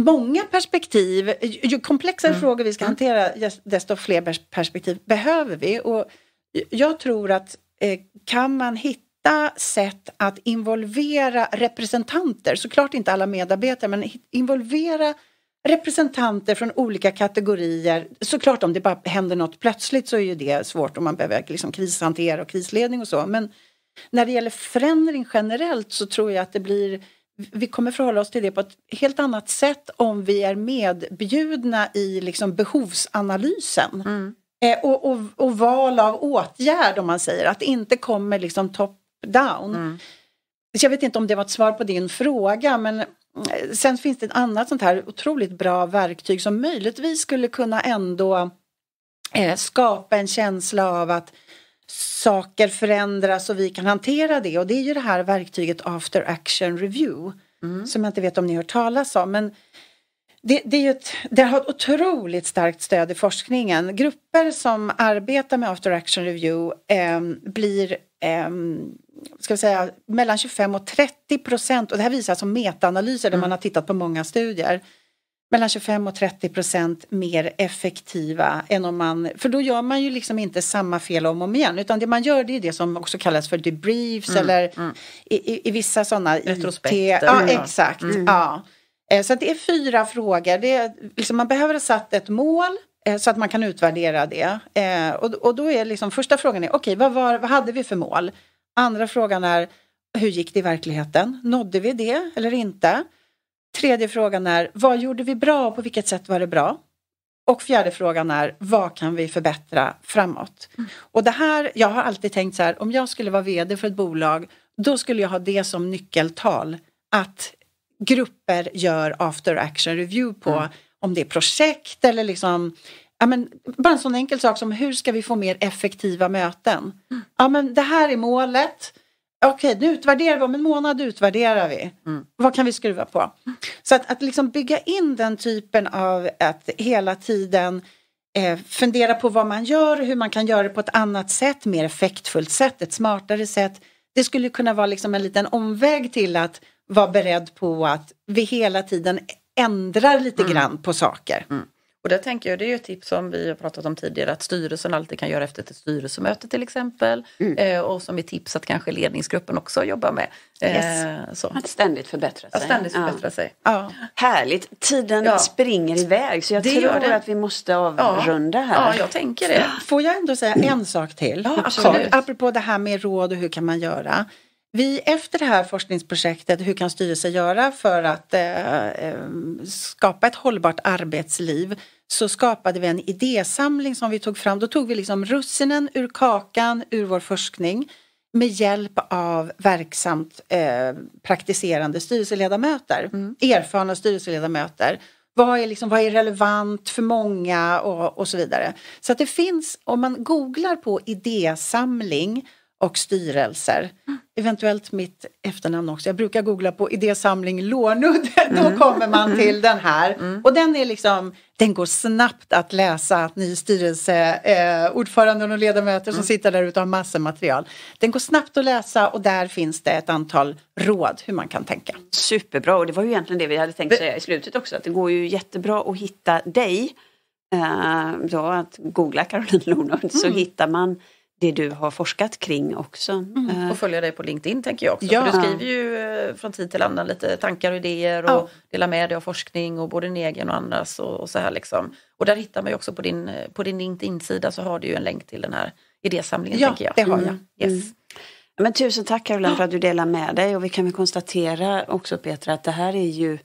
många perspektiv. Ju komplexare mm. frågor vi ska mm. hantera desto fler perspektiv behöver vi. Och jag tror att eh, kan man hitta sätt att involvera representanter, såklart inte alla medarbetare, men involvera representanter från olika kategorier. Såklart om det bara händer något plötsligt så är ju det svårt om man behöver liksom krishantera och krisledning och så. Men när det gäller förändring generellt så tror jag att det blir vi kommer förhålla oss till det på ett helt annat sätt om vi är medbjudna i liksom behovsanalysen. Mm. Eh, och, och, och, val av åtgärd om man säger, att det inte kommer liksom top down. Mm. Så jag vet inte om det var ett svar på din fråga men Sen finns det ett annat sånt här otroligt bra verktyg som möjligtvis skulle kunna ändå eh, skapa en känsla av att saker förändras och vi kan hantera det och det är ju det här verktyget After Action Review mm. som jag inte vet om ni har hört talas om men det, det, är ett, det har ett otroligt starkt stöd i forskningen. Grupper som arbetar med After Action Review eh, blir eh, ska vi säga, mellan 25 och 30 procent, och det här visar alltså metaanalyser där mm. man har tittat på många studier, mellan 25 och 30 procent mer effektiva än om man, för då gör man ju liksom inte samma fel om och om igen utan det man gör det är det som också kallas för debriefs mm. eller mm. I, i, i, vissa sådana Retrospekter. Ja, exakt. Mm. Ja. Eh, så det är fyra frågor. Det är, liksom, man behöver ha satt ett mål eh, så att man kan utvärdera det. Eh, och, och då är liksom första frågan är, okej, okay, vad, vad hade vi för mål? Andra frågan är, hur gick det i verkligheten? Nådde vi det eller inte? Tredje frågan är, vad gjorde vi bra och på vilket sätt var det bra? Och fjärde frågan är, vad kan vi förbättra framåt? Mm. Och det här, jag har alltid tänkt så här, om jag skulle vara VD för ett bolag, då skulle jag ha det som nyckeltal. Att grupper gör after action review på mm. om det är projekt eller liksom Ja, men bara en sån enkel sak som hur ska vi få mer effektiva möten? Mm. Ja, men det här är målet. okej nu utvärderar vi, om en månad utvärderar vi. Mm. Vad kan vi skruva på? Så att, att liksom bygga in den typen av att hela tiden eh, fundera på vad man gör, hur man kan göra det på ett annat sätt, mer effektfullt sätt, ett smartare sätt. Det skulle kunna vara liksom en liten omväg till att vara beredd på att vi hela tiden ändrar lite Mm. grann på saker. Och där tänker jag, det är ju ett tips som vi har pratat om tidigare, att styrelsen alltid kan göra efter ett styrelsemöte till exempel. Mm. Eh, och som är tips att kanske ledningsgruppen också jobbar med. Eh, så. Att ständigt förbättra sig. Att ständigt Ja. förbättra sig. Ja. Härligt. Tiden Ja. springer iväg så jag Det tror det. att vi måste avrunda Ja, här. jag tänker det. Får jag ändå säga en sak till? Ja, absolut. Kort, apropå det här med råd och hur kan man göra? Vi efter det här forskningsprojektet, hur kan styrelsen göra för att eh, eh, skapa ett hållbart arbetsliv? Så skapade vi en idésamling som vi tog fram. Då tog vi liksom russinen ur kakan ur vår forskning med hjälp av verksamt eh, praktiserande styrelseledamöter, erfarna styrelseledamöter. Vad är, liksom, vad är relevant för många och, och så vidare. Så att det finns, om man googlar på idésamling och styrelser, eventuellt mitt efternamn också. Jag brukar googla på idésamling Lånudde, då kommer man till den här. Och den är liksom, den går snabbt att läsa, att ni styrelseordföranden eh, och ledamöter som sitter där ute har massor material. Den går snabbt att läsa och där finns det ett antal råd hur man kan tänka. Superbra och det var ju egentligen det vi hade tänkt säga i slutet också. Att det går ju jättebra att hitta dig. Eh, då att googla Caroline Lonard så hittar man det du har forskat kring också. Eh, Och följa dig på LinkedIn tänker jag också. Ja. För du skriver ju eh, från tid till annan lite tankar och idéer och Ja. delar med dig av forskning och både din egen och andras och, och så här liksom. Och där hittar man ju också på din, eh, på din LinkedIn-sida så har du ju en länk till den här idésamlingen Ja, tänker jag. det har jag. Mm. Yes. Men tusen tack Caroline för att du delar med dig och vi kan väl konstatera också Petra att det här är ju,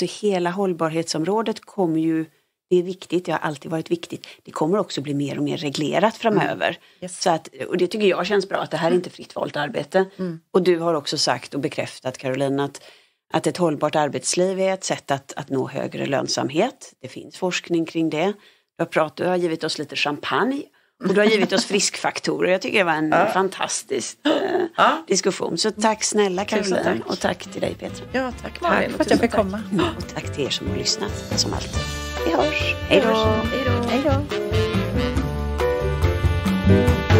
alltså hela hållbarhetsområdet kommer ju, det är viktigt, det har alltid varit viktigt. Det kommer också bli mer och mer reglerat framöver. Yes. Så att, och det tycker jag känns bra att det här är inte fritt valt arbete. Och du har också sagt och bekräftat Caroline att, att ett hållbart arbetsliv är ett sätt att, att nå högre lönsamhet. Det finns forskning kring det. Du har, pratat, du har givit oss lite champagne och du har givit oss friskfaktorer. Jag tycker det var en fantastisk eh, Ja. diskussion. Så tack snälla Caroline och tack till dig Petra. Ja, tack Malin. Tack för att jag fick komma. Och tack till er som har lyssnat som alltid vi hörs. Hej då. Hej då. Mm.